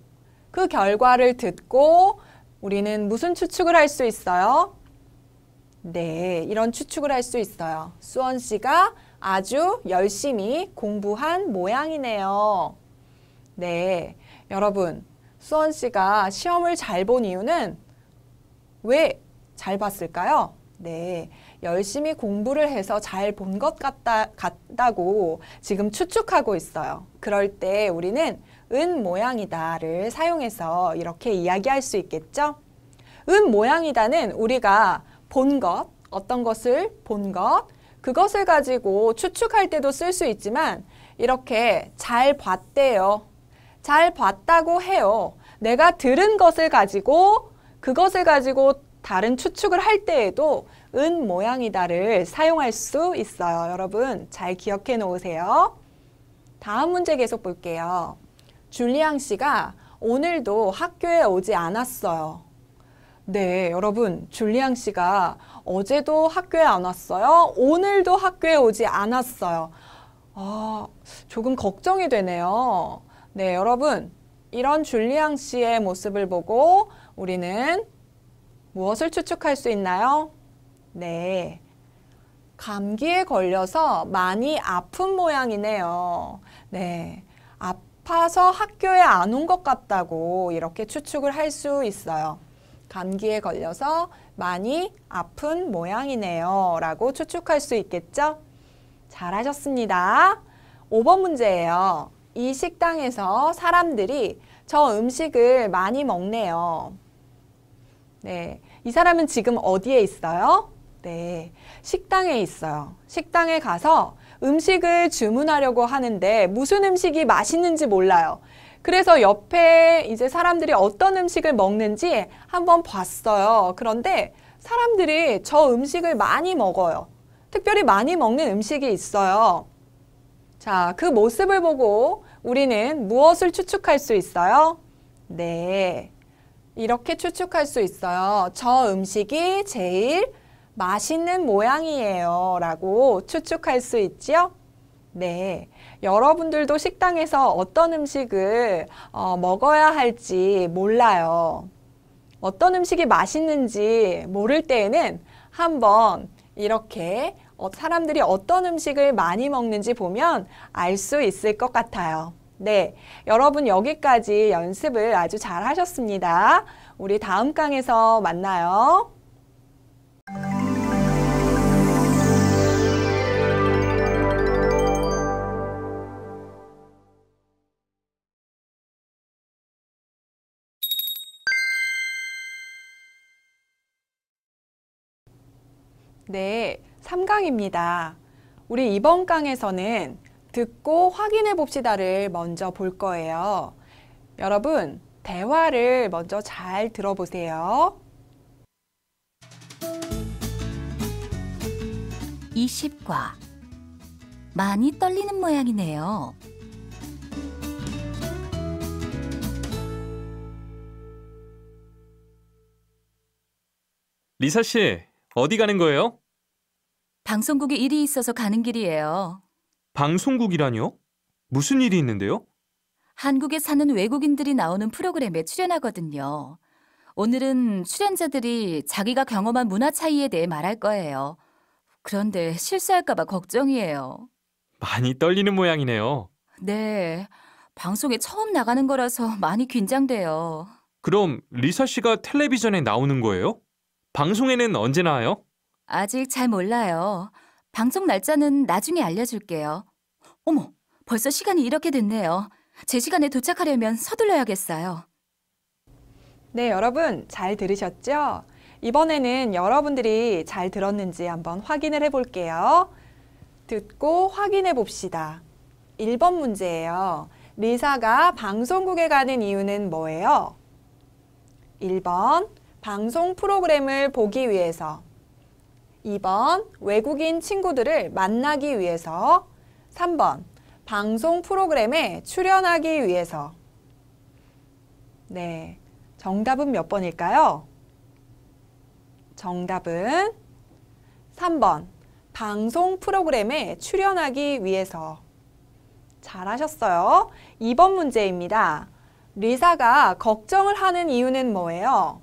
그 결과를 듣고 우리는 무슨 추측을 할 수 있어요? 네, 이런 추측을 할 수 있어요. 수원 씨가 아주 열심히 공부한 모양이네요. 네, 여러분, 수원 씨가 시험을 잘 본 이유는 왜 잘 봤을까요? 네, 열심히 공부를 해서 잘 본 것 같다, 같다고 지금 추측하고 있어요. 그럴 때 우리는 은 모양이다를 사용해서 이렇게 이야기할 수 있겠죠? 은 모양이다는 우리가 본 것, 어떤 것을 본 것, 그것을 가지고 추측할 때도 쓸 수 있지만 이렇게 잘 봤대요. 잘 봤다고 해요. 내가 들은 것을 가지고 그것을 가지고 다른 추측을 할 때에도 은 모양이다를 사용할 수 있어요. 여러분 잘 기억해 놓으세요. 다음 문제 계속 볼게요. 줄리앙 씨가 오늘도 학교에 오지 않았어요. 네, 여러분, 줄리앙 씨가 어제도 학교에 안 왔어요. 오늘도 학교에 오지 않았어요. 아, 조금 걱정이 되네요. 네, 여러분, 이런 줄리앙 씨의 모습을 보고 우리는 무엇을 추측할 수 있나요? 네. 감기에 걸려서 많이 아픈 모양이네요. 네. 아파서 학교에 안 온 것 같다고 이렇게 추측을 할 수 있어요. 감기에 걸려서 많이 아픈 모양이네요. 라고 추측할 수 있겠죠? 잘하셨습니다. 5번 문제예요. 이 식당에서 사람들이 저 음식을 많이 먹네요. 네. 이 사람은 지금 어디에 있어요? 네. 식당에 있어요. 식당에 가서 음식을 주문하려고 하는데 무슨 음식이 맛있는지 몰라요. 그래서 옆에 이제 사람들이 어떤 음식을 먹는지 한번 봤어요. 그런데 사람들이 저 음식을 많이 먹어요. 특별히 많이 먹는 음식이 있어요. 자, 그 모습을 보고 우리는 무엇을 추측할 수 있어요? 네. 이렇게 추측할 수 있어요. 저 음식이 제일 맛있는 모양이에요. 라고 추측할 수 있지요? 네. 여러분들도 식당에서 어떤 음식을 어, 먹어야 할지 몰라요. 어떤 음식이 맛있는지 모를 때에는 한번 이렇게 어, 사람들이 어떤 음식을 많이 먹는지 보면 알 수 있을 것 같아요. 네, 여러분 여기까지 연습을 아주 잘 하셨습니다. 우리 다음 강에서 만나요. 네, 3강입니다. 우리 이번 강에서는 듣고 확인해 봅시다를 먼저 볼 거예요. 여러분, 대화를 먼저 잘 들어보세요. 20과. 많이 떨리는 모양이네요. 리사 씨, 어디 가는 거예요? 방송국에 일이 있어서 가는 길이에요. 방송국이라뇨? 무슨 일이 있는데요? 한국에 사는 외국인들이 나오는 프로그램에 출연하거든요. 오늘은 출연자들이 자기가 경험한 문화 차이에 대해 말할 거예요. 그런데 실수할까봐 걱정이에요. 많이 떨리는 모양이네요. 네. 방송에 처음 나가는 거라서 많이 긴장돼요. 그럼 리사 씨가 텔레비전에 나오는 거예요? 방송에는 언제 나와요? 아직 잘 몰라요. 방송 날짜는 나중에 알려줄게요. 어머, 벌써 시간이 이렇게 됐네요. 제 시간에 도착하려면 서둘러야겠어요. 네, 여러분 잘 들으셨죠? 이번에는 여러분들이 잘 들었는지 한번 확인을 해 볼게요. 듣고 확인해 봅시다. 1번 문제예요. 리사가 방송국에 가는 이유는 뭐예요? 1번 방송 프로그램을 보기 위해서 2번 외국인 친구들을 만나기 위해서 3번 방송 프로그램에 출연하기 위해서 네, 정답은 몇 번일까요? 정답은 3번 방송 프로그램에 출연하기 위해서 잘하셨어요. 2번 문제입니다. 리사가 걱정을 하는 이유는 뭐예요?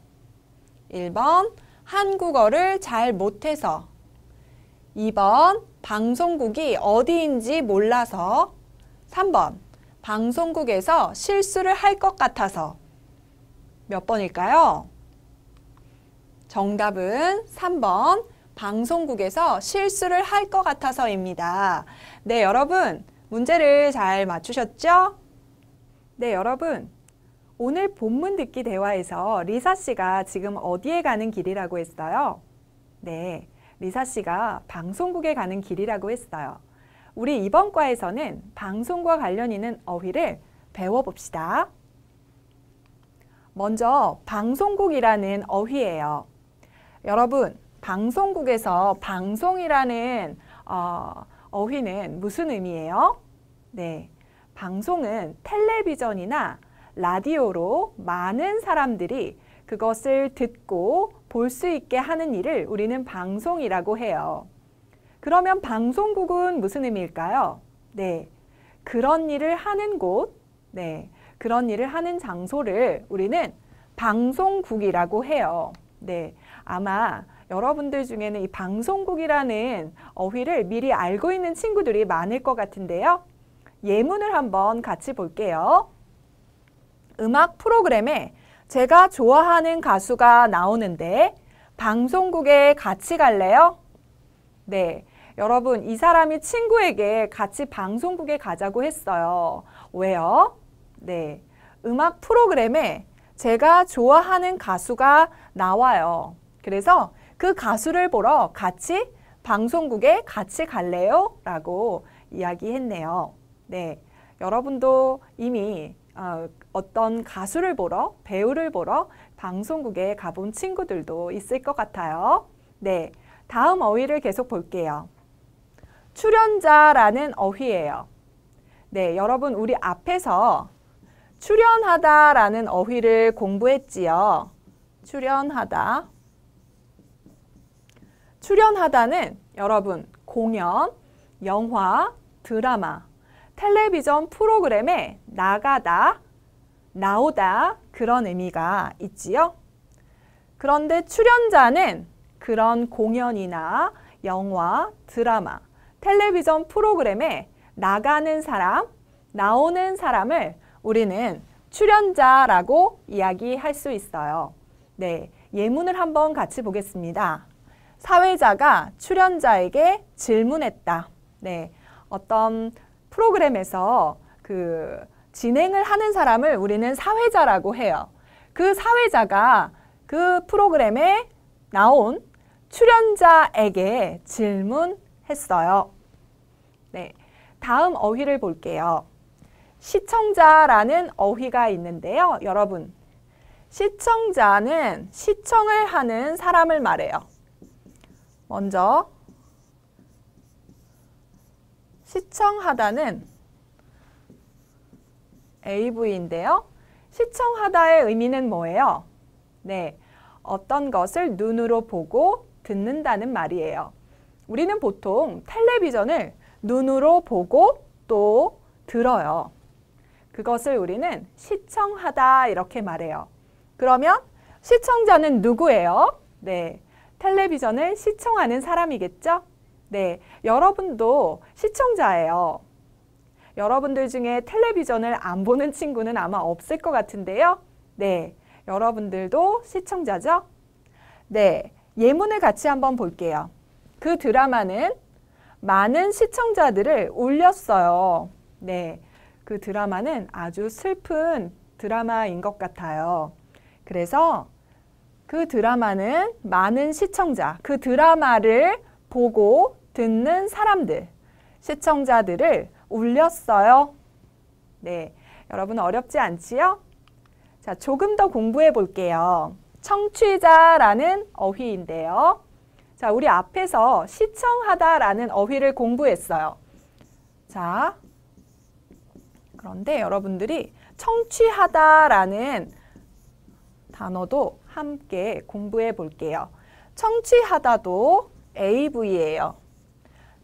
1번 한국어를 잘 못해서 2번 방송국이 어디인지 몰라서 3번 방송국에서 실수를 할 것 같아서 몇 번일까요? 정답은 3번 방송국에서 실수를 할 것 같아서입니다. 네, 여러분 문제를 잘 맞추셨죠? 네, 여러분 오늘 본문 듣기 대화에서 리사 씨가 지금 어디에 가는 길이라고 했어요? 네, 리사 씨가 방송국에 가는 길이라고 했어요. 우리 이번 과에서는 방송과 관련 있는 어휘를 배워봅시다. 먼저 방송국이라는 어휘예요. 여러분, 방송국에서 방송이라는 어, 어휘는 무슨 의미예요? 네. 방송은 텔레비전이나 라디오로 많은 사람들이 그것을 듣고 볼 수 있게 하는 일을 우리는 방송이라고 해요. 그러면 방송국은 무슨 의미일까요? 네. 그런 일을 하는 곳, 네. 그런 일을 하는 장소를 우리는 방송국이라고 해요. 네. 아마 여러분들 중에는 이 방송국이라는 어휘를 미리 알고 있는 친구들이 많을 것 같은데요. 예문을 한번 같이 볼게요. 음악 프로그램에 제가 좋아하는 가수가 나오는데 방송국에 같이 갈래요? 네. 여러분, 이 사람이 친구에게 같이 방송국에 가자고 했어요. 왜요? 네. 음악 프로그램에 제가 좋아하는 가수가 나와요. 그래서 그 가수를 보러 같이 방송국에 같이 갈래요? 라고 이야기했네요. 네. 여러분도 이미 어, 어떤 가수를 보러, 배우를 보러 방송국에 가본 친구들도 있을 것 같아요. 네. 다음 어휘를 계속 볼게요. 출연자라는 어휘예요. 네, 여러분 우리 앞에서 출연하다라는 어휘를 공부했지요. 출연하다. 출연하다는 여러분 공연, 영화, 드라마, 텔레비전 프로그램에 나가다, 나오다 그런 의미가 있지요. 그런데 출연자는 그런 공연이나 영화, 드라마, 텔레비전 프로그램에 나가는 사람, 나오는 사람을 우리는 출연자라고 이야기할 수 있어요. 네, 예문을 한번 같이 보겠습니다. 사회자가 출연자에게 질문했다. 네, 어떤 프로그램에서 그 진행을 하는 사람을 우리는 사회자라고 해요. 그 사회자가 그 프로그램에 나온 출연자에게 질문했어요. 네, 다음 어휘를 볼게요. 시청자라는 어휘가 있는데요. 여러분, 시청자는 시청을 하는 사람을 말해요. 먼저 시청하다는 AV인데요. 시청하다의 의미는 뭐예요? 네, 어떤 것을 눈으로 보고 듣는다는 말이에요. 우리는 보통 텔레비전을 눈으로 보고 또 들어요. 그것을 우리는 시청하다 이렇게 말해요. 그러면 시청자는 누구예요? 네, 텔레비전을 시청하는 사람이겠죠? 네, 여러분도 시청자예요. 여러분들 중에 텔레비전을 안 보는 친구는 아마 없을 것 같은데요. 네, 여러분들도 시청자죠? 네, 예문을 같이 한번 볼게요. 그 드라마는 많은 시청자들을 울렸어요. 네, 그 드라마는 아주 슬픈 드라마인 것 같아요. 그래서 그 드라마는 많은 시청자, 그 드라마를 보고 듣는 사람들, 시청자들을 울렸어요. 네, 여러분 어렵지 않지요? 자, 조금 더 공부해 볼게요. 청취자라는 어휘인데요. 자, 우리 앞에서 시청하다라는 어휘를 공부했어요. 자, 그런데 여러분들이 청취하다라는 단어도 함께 공부해 볼게요. 청취하다도 AV예요.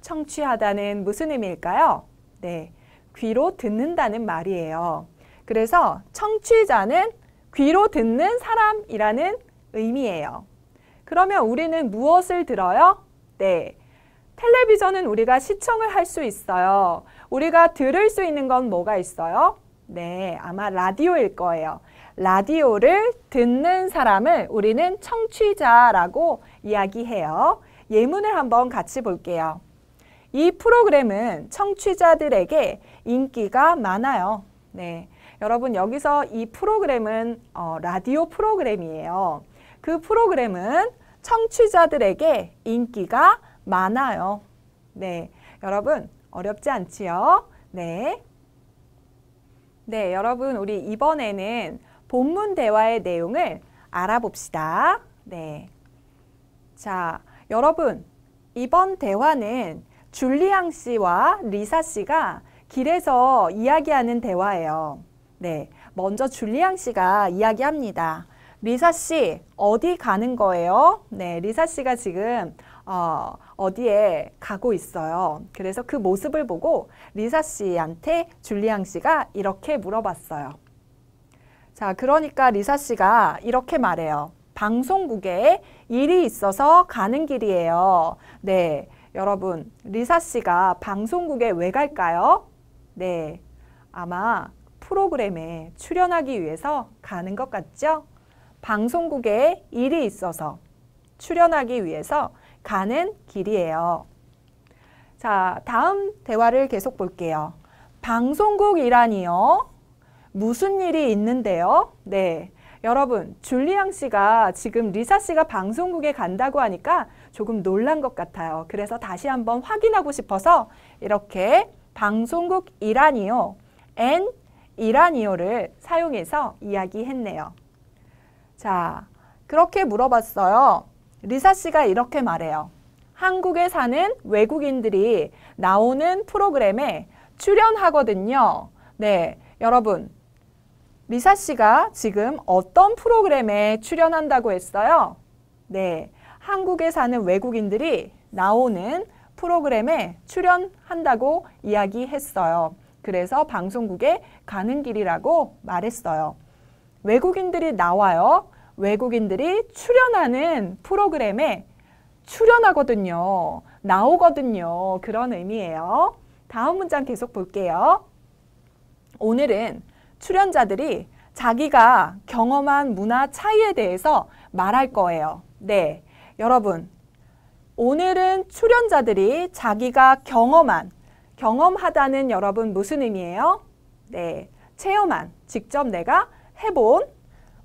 청취하다는 무슨 의미일까요? 네, 귀로 듣는다는 말이에요. 그래서 청취자는 귀로 듣는 사람이라는 의미예요. 그러면 우리는 무엇을 들어요? 네, 텔레비전은 우리가 시청을 할 수 있어요. 우리가 들을 수 있는 건 뭐가 있어요? 네, 아마 라디오일 거예요. 라디오를 듣는 사람을 우리는 청취자라고 이야기해요. 예문을 한번 같이 볼게요. 이 프로그램은 청취자들에게 인기가 많아요. 네. 여러분 여기서 이 프로그램은 어, 라디오 프로그램이에요. 그 프로그램은 청취자들에게 인기가 많아요. 네. 여러분 어렵지 않지요? 네. 네, 여러분 우리 이번에는 본문 대화의 내용을 알아봅시다. 네. 자, 여러분, 이번 대화는 줄리앙 씨와 리사 씨가 길에서 이야기하는 대화예요. 네, 먼저 줄리앙 씨가 이야기합니다. 리사 씨, 어디 가는 거예요? 네, 리사 씨가 지금 어, 어디에 가고 있어요. 그래서 그 모습을 보고 리사 씨한테 줄리앙 씨가 이렇게 물어봤어요. 자, 그러니까 리사 씨가 이렇게 말해요. 방송국에 일이 있어서 가는 길이에요. 네, 여러분, 리사 씨가 방송국에 왜 갈까요? 네, 아마 프로그램에 출연하기 위해서 가는 것 같죠? 방송국에 일이 있어서 출연하기 위해서 가는 길이에요. 자, 다음 대화를 계속 볼게요. 방송국이라니요? 무슨 일이 있는데요? 네. 여러분, 줄리앙 씨가 지금 리사 씨가 방송국에 간다고 하니까 조금 놀란 것 같아요. 그래서 다시 한번 확인하고 싶어서 이렇게 방송국 이라니요, 엔 이라니요를 사용해서 이야기했네요. 자, 그렇게 물어봤어요. 리사 씨가 이렇게 말해요. 한국에 사는 외국인들이 나오는 프로그램에 출연하거든요. 네, 여러분. 리사 씨가 지금 어떤 프로그램에 출연한다고 했어요? 네, 한국에 사는 외국인들이 나오는 프로그램에 출연한다고 이야기했어요. 그래서 방송국에 가는 길이라고 말했어요. 외국인들이 나와요. 외국인들이 출연하는 프로그램에 출연하거든요. 나오거든요. 그런 의미예요. 다음 문장 계속 볼게요. 오늘은 출연자들이 자기가 경험한 문화 차이에 대해서 말할 거예요. 네. 여러분, 오늘은 출연자들이 자기가 경험한, 경험하다는 여러분 무슨 의미예요? 네. 체험한, 직접 내가 해본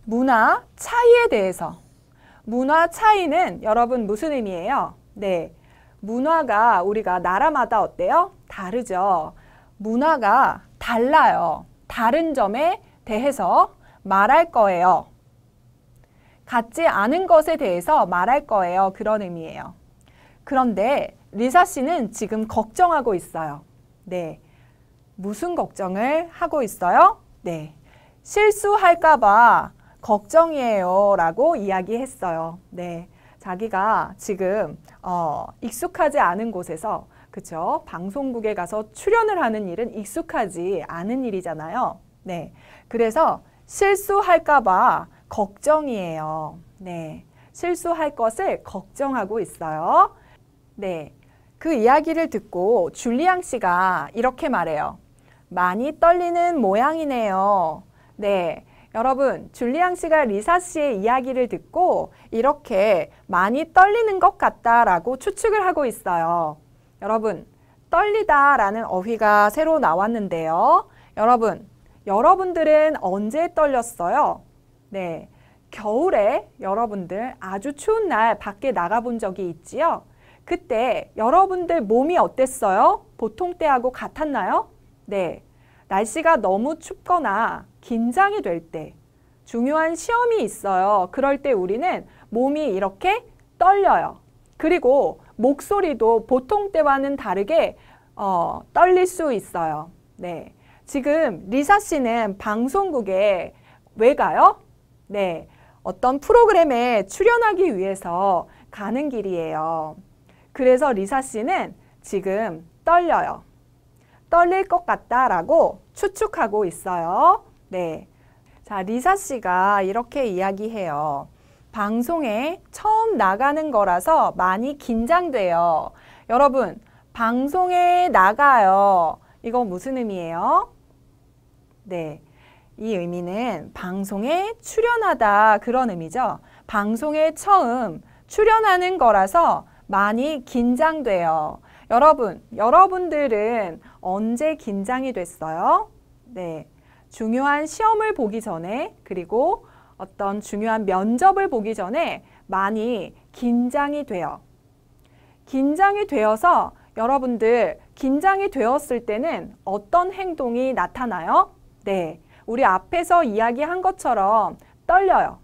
문화 차이에 대해서. 문화 차이는 여러분 무슨 의미예요? 네. 문화가 우리가 나라마다 어때요? 다르죠. 문화가 달라요. 다른 점에 대해서 말할 거예요. 같지 않은 것에 대해서 말할 거예요. 그런 의미예요. 그런데 리사 씨는 지금 걱정하고 있어요. 네. 무슨 걱정을 하고 있어요? 네. 실수할까봐 걱정이에요. 라고 이야기했어요. 네. 자기가 지금, 어, 익숙하지 않은 곳에서, 그쵸? 방송국에 가서 출연을 하는 일은 익숙하지 않은 일이잖아요. 네. 그래서 실수할까봐 걱정이에요. 네. 실수할 것을 걱정하고 있어요. 네. 그 이야기를 듣고 줄리앙 씨가 이렇게 말해요. 많이 떨리는 모양이네요. 네. 여러분, 줄리앙 씨가 리사 씨의 이야기를 듣고 이렇게 많이 떨리는 것 같다라고 추측을 하고 있어요. 여러분, 떨리다 라는 어휘가 새로 나왔는데요. 여러분, 여러분들은 언제 떨렸어요? 네. 겨울에 여러분들 아주 추운 날 밖에 나가본 적이 있지요? 그때 여러분들 몸이 어땠어요? 보통 때하고 같았나요? 네. 날씨가 너무 춥거나 긴장이 될 때, 중요한 시험이 있어요. 그럴 때 우리는 몸이 이렇게 떨려요. 그리고 목소리도 보통 때와는 다르게 어, 떨릴 수 있어요. 네. 지금 리사 씨는 방송국에 왜 가요? 네. 어떤 프로그램에 출연하기 위해서 가는 길이에요. 그래서 리사 씨는 지금 떨려요. 떨릴 것 같다라고 추측하고 있어요. 네. 자, 리사 씨가 이렇게 이야기해요. 방송에 처음 나가는 거라서 많이 긴장돼요. 여러분, 방송에 나가요. 이거 무슨 의미예요? 네. 이 의미는 방송에 출연하다 그런 의미죠. 방송에 처음 출연하는 거라서 많이 긴장돼요. 여러분, 여러분들은 언제 긴장이 됐어요? 네. 중요한 시험을 보기 전에 그리고 어떤 중요한 면접을 보기 전에 많이 긴장이 돼요. 긴장이 되어서 여러분들 긴장이 되었을 때는 어떤 행동이 나타나요? 네. 우리 앞에서 이야기한 것처럼 떨려요.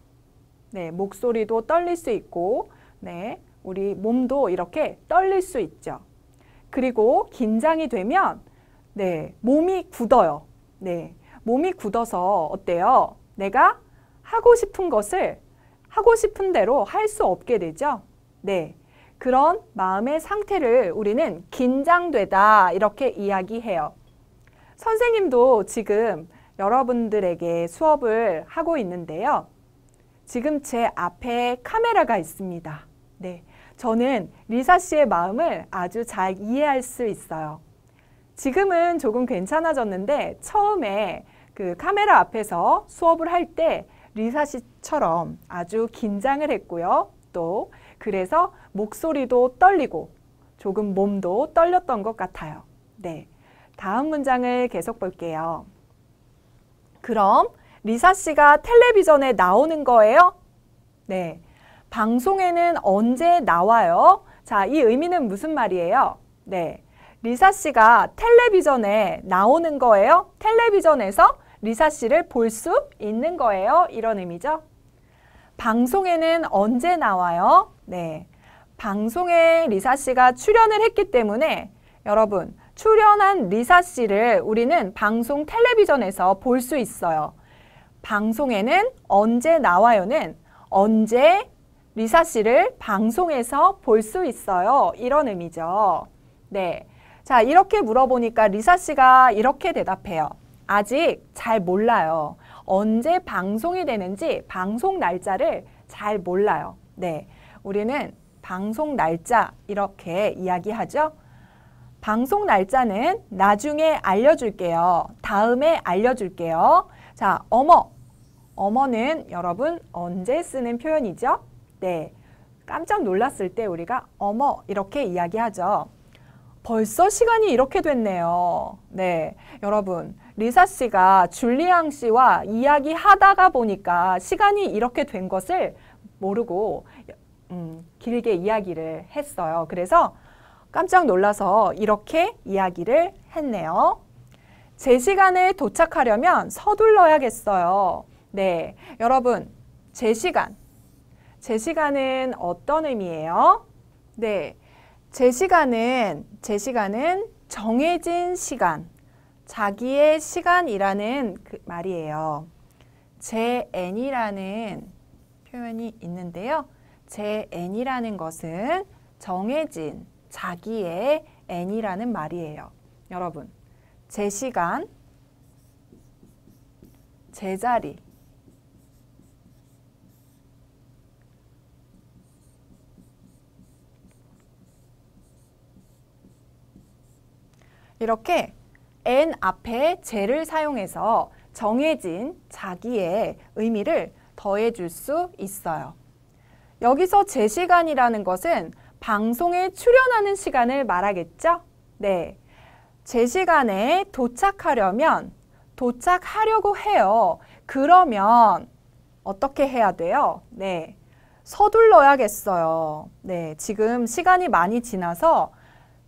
네. 목소리도 떨릴 수 있고, 네. 우리 몸도 이렇게 떨릴 수 있죠. 그리고 긴장이 되면 네, 몸이 굳어요. 네. 몸이 굳어서 어때요? 내가 하고 싶은 것을 하고 싶은 대로 할 수 없게 되죠. 네. 그런 마음의 상태를 우리는 긴장되다 이렇게 이야기해요. 선생님도 지금 여러분들에게 수업을 하고 있는데요. 지금 제 앞에 카메라가 있습니다. 네. 저는 리사 씨의 마음을 아주 잘 이해할 수 있어요. 지금은 조금 괜찮아졌는데 처음에 그 카메라 앞에서 수업을 할 때 리사 씨처럼 아주 긴장을 했고요. 또 그래서 목소리도 떨리고 조금 몸도 떨렸던 것 같아요. 네. 다음 문장을 계속 볼게요. 그럼 리사 씨가 텔레비전에 나오는 거예요? 네. 방송에는 언제 나와요? 자, 이 의미는 무슨 말이에요? 네. 리사 씨가 텔레비전에 나오는 거예요? 텔레비전에서 리사 씨를 볼 수 있는 거예요? 이런 의미죠. 방송에는 언제 나와요? 네. 방송에 리사 씨가 출연을 했기 때문에 여러분, 출연한 리사 씨를 우리는 방송 텔레비전에서 볼 수 있어요. 방송에는 언제 나와요는 언제 리사 씨를 방송에서 볼 수 있어요. 이런 의미죠. 네. 자, 이렇게 물어보니까 리사 씨가 이렇게 대답해요. 아직 잘 몰라요. 언제 방송이 되는지 방송 날짜를 잘 몰라요. 네. 우리는 방송 날짜 이렇게 이야기하죠. 방송 날짜는 나중에 알려줄게요. 다음에 알려줄게요. 자, 어머. 어머는 여러분 언제 쓰는 표현이죠? 네. 깜짝 놀랐을 때 우리가 어머 이렇게 이야기하죠. 벌써 시간이 이렇게 됐네요. 네. 여러분, 리사 씨가 줄리앙 씨와 이야기하다가 보니까 시간이 이렇게 된 것을 모르고 음, 길게 이야기를 했어요. 그래서 깜짝 놀라서 이렇게 이야기를 했네요. 제 시간에 도착하려면 서둘러야겠어요. 네. 여러분, 제 시간. 제 시간은 어떤 의미예요? 네. 제 시간은 제 시간은 정해진 시간, 자기의 시간이라는 그 말이에요. 제 n이라는 표현이 있는데요. 제 n이라는 것은 정해진 자기의 n이라는 말이에요. 여러분, 제 시간, 제 자리, 이렇게 n 앞에 제를 사용해서 정해진 자기의 의미를 더해줄 수 있어요. 여기서 제 시간이라는 것은 방송에 출연하는 시간을 말하겠죠? 네. 제 시간에 도착하려면 도착하려고 해요. 그러면 어떻게 해야 돼요? 네. 서둘러야겠어요. 네. 지금 시간이 많이 지나서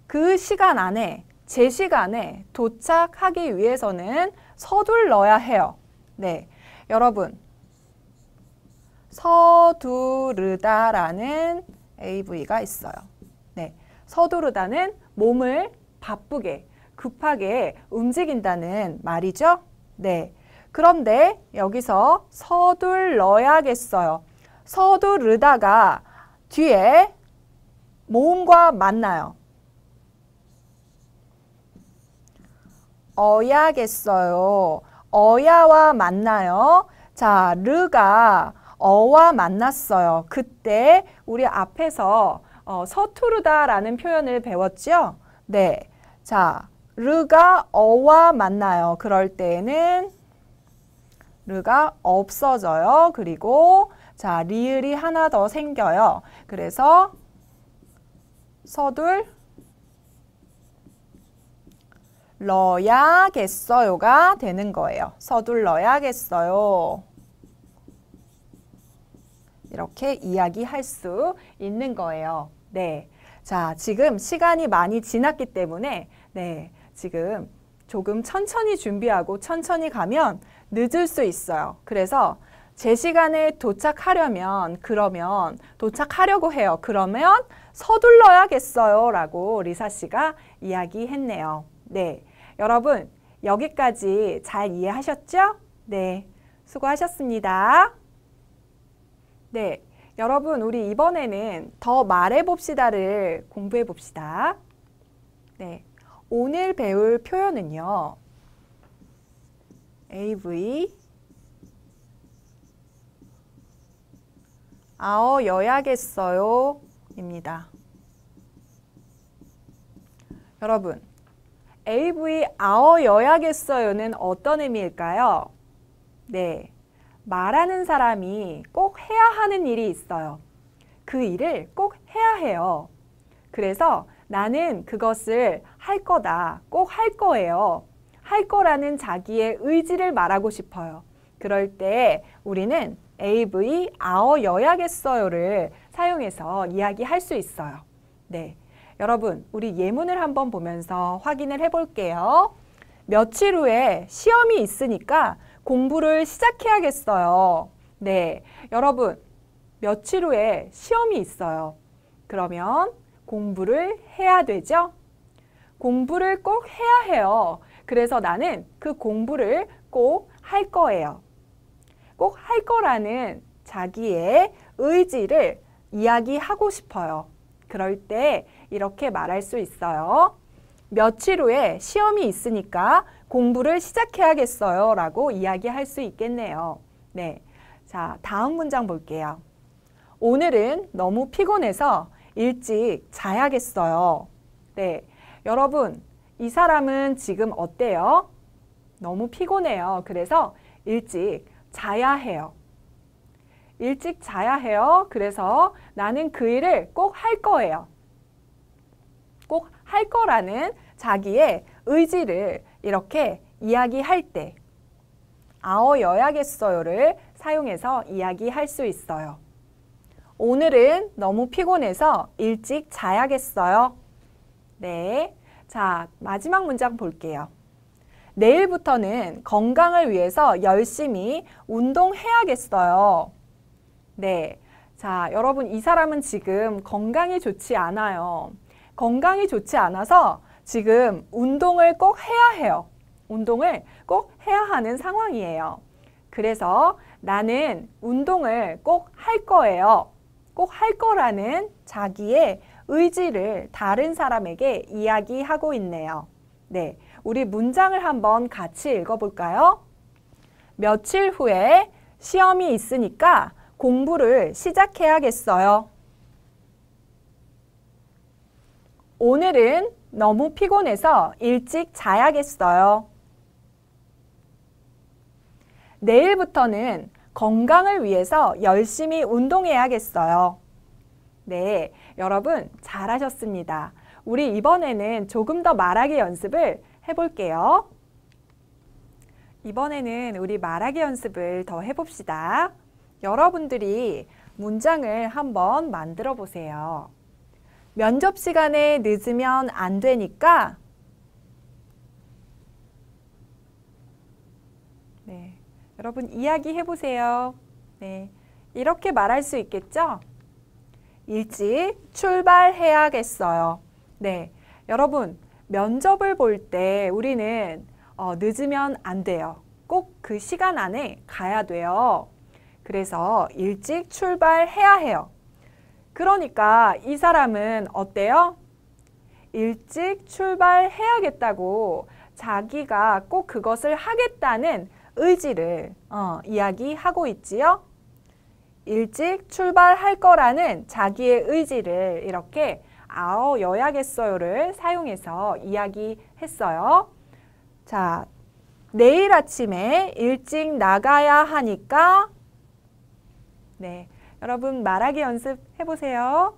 그 시간 안에 제 시간에 도착하기 위해서는 서둘러야 해요. 네. 여러분, 서두르다라는 AV가 있어요. 네. 서두르다는 몸을 바쁘게, 급하게 움직인다는 말이죠. 네. 그런데 여기서 서둘러야겠어요. 서두르다가 뒤에 모음과 만나요. 어야겠어요. 어야와 만나요. 자, 르가 어와 만났어요. 그때 우리 앞에서 어, 서투르다라는 표현을 배웠죠? 네. 자, 르가 어와 만나요. 그럴 때는 르가 없어져요. 그리고 자, 리을이 하나 더 생겨요. 그래서 서둘 러야겠어요가 되는 거예요. 서둘러야겠어요. 이렇게 이야기할 수 있는 거예요. 네. 자, 지금 시간이 많이 지났기 때문에 네. 지금 조금 천천히 준비하고 천천히 가면 늦을 수 있어요. 그래서 제 시간에 도착하려면 그러면 도착하려고 해요. 그러면 서둘러야겠어요. 라고 리사 씨가 이야기했네요. 네. 여러분, 여기까지 잘 이해하셨죠? 네. 수고하셨습니다. 네. 여러분, 우리 이번에는 더 말해봅시다를 공부해봅시다. 네. 오늘 배울 표현은요. AV 아어여야겠어요 입니다. 여러분, AV 아어여야겠어요는 어떤 의미일까요? 네, 말하는 사람이 꼭 해야 하는 일이 있어요. 그 일을 꼭 해야 해요. 그래서 나는 그것을 할 거다, 꼭 할 거예요. 할 거라는 자기의 의지를 말하고 싶어요. 그럴 때 우리는 AV 아어여야겠어요를 사용해서 이야기할 수 있어요. 네. 여러분, 우리 예문을 한번 보면서 확인을 해 볼게요. 며칠 후에 시험이 있으니까 공부를 시작해야겠어요. 네. 여러분, 며칠 후에 시험이 있어요. 그러면 공부를 해야 되죠? 공부를 꼭 해야 해요. 그래서 나는 그 공부를 꼭 할 거예요. 꼭 할 거라는 자기의 의지를 이야기하고 싶어요. 그럴 때 이렇게 말할 수 있어요. 며칠 후에 시험이 있으니까 공부를 시작해야겠어요. 라고 이야기할 수 있겠네요. 네. 자, 다음 문장 볼게요. 오늘은 너무 피곤해서 일찍 자야겠어요. 네. 여러분, 이 사람은 지금 어때요? 너무 피곤해요. 그래서 일찍 자야 해요. 일찍 자야 해요. 그래서 나는 그 일을 꼭 할 거예요. 꼭 할 거라는 자기의 의지를 이렇게 이야기할 때 아어여야겠어요를 사용해서 이야기할 수 있어요. 오늘은 너무 피곤해서 일찍 자야겠어요. 네. 자, 마지막 문장 볼게요. 내일부터는 건강을 위해서 열심히 운동해야겠어요. 네. 자, 여러분, 이 사람은 지금 건강이 좋지 않아요. 건강이 좋지 않아서 지금 운동을 꼭 해야 해요. 운동을 꼭 해야 하는 상황이에요. 그래서 나는 운동을 꼭 할 거예요. 꼭 할 거라는 자기의 의지를 다른 사람에게 이야기하고 있네요. 네. 우리 문장을 한번 같이 읽어볼까요? 며칠 후에 시험이 있으니까 공부를 시작해야겠어요. 오늘은 너무 피곤해서 일찍 자야겠어요. 내일부터는 건강을 위해서 열심히 운동해야겠어요. 네, 여러분 잘하셨습니다. 우리 이번에는 조금 더 말하기 연습을 해볼게요. 이번에는 우리 말하기 연습을 더 해봅시다. 여러분들이 문장을 한번 만들어 보세요. 면접 시간에 늦으면 안 되니까 네, 여러분 이야기 해 보세요. 네, 이렇게 말할 수 있겠죠? 일찍 출발해야겠어요. 네, 여러분 면접을 볼 때 우리는 어, 늦으면 안 돼요. 꼭 그 시간 안에 가야 돼요. 그래서 일찍 출발해야 해요. 그러니까 이 사람은 어때요? 일찍 출발해야겠다고 자기가 꼭 그것을 하겠다는 의지를 어, 이야기하고 있지요. 일찍 출발할 거라는 자기의 의지를 이렇게 아어여야겠어요를 사용해서 이야기했어요. 자, 내일 아침에 일찍 나가야 하니까 네, 여러분 말하기 연습해 보세요.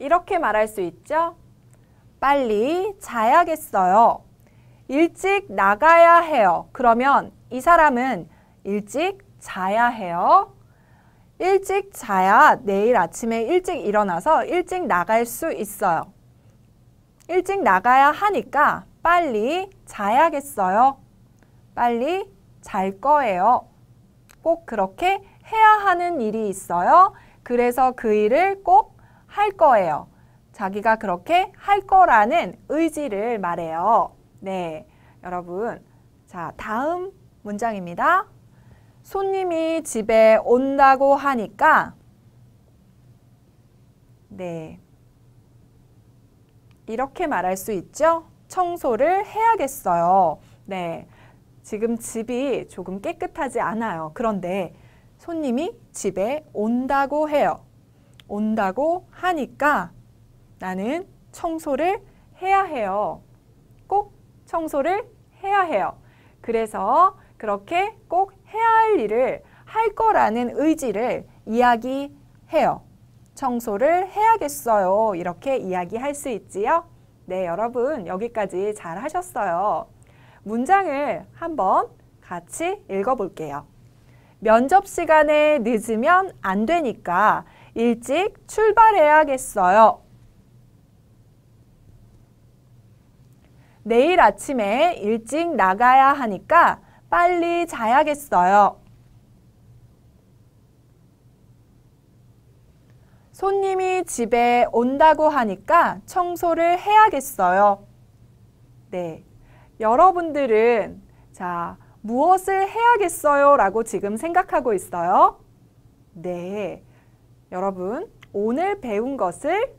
이렇게 말할 수 있죠? 빨리 자야겠어요. 일찍 나가야 해요. 그러면 이 사람은 일찍 자야 해요. 일찍 자야 내일 아침에 일찍 일어나서 일찍 나갈 수 있어요. 일찍 나가야 하니까 빨리 자야겠어요. 빨리 잘 거예요. 꼭 그렇게 해야 하는 일이 있어요. 그래서 그 일을 꼭 할 거예요. 자기가 그렇게 할 거라는 의지를 말해요. 네. 여러분. 자, 다음 문장입니다. 손님이 집에 온다고 하니까 네. 이렇게 말할 수 있죠? 청소를 해야겠어요. 네. 지금 집이 조금 깨끗하지 않아요. 그런데 손님이 집에 온다고 해요. 온다고 하니까 나는 청소를 해야 해요. 꼭 청소를 해야 해요. 그래서 그렇게 꼭 해야 할 일을 할 거라는 의지를 이야기해요. 청소를 해야겠어요. 이렇게 이야기할 수 있지요? 네, 여러분 여기까지 잘 하셨어요. 문장을 한번 같이 읽어볼게요. 면접 시간에 늦으면 안 되니까 일찍 출발해야겠어요. 내일 아침에 일찍 나가야 하니까 빨리 자야겠어요. 손님이 집에 온다고 하니까 청소를 해야겠어요. 네. 여러분들은 자, 무엇을 해야겠어요? 라고 지금 생각하고 있어요. 네. 여러분, 오늘 배운 것을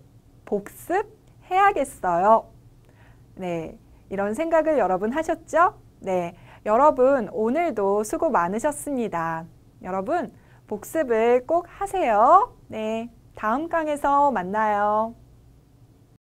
복습해야겠어요. 네. 이런 생각을 여러분 하셨죠? 네. 여러분, 오늘도 수고 많으셨습니다. 여러분, 복습을 꼭 하세요. 네. 다음 강에서 만나요.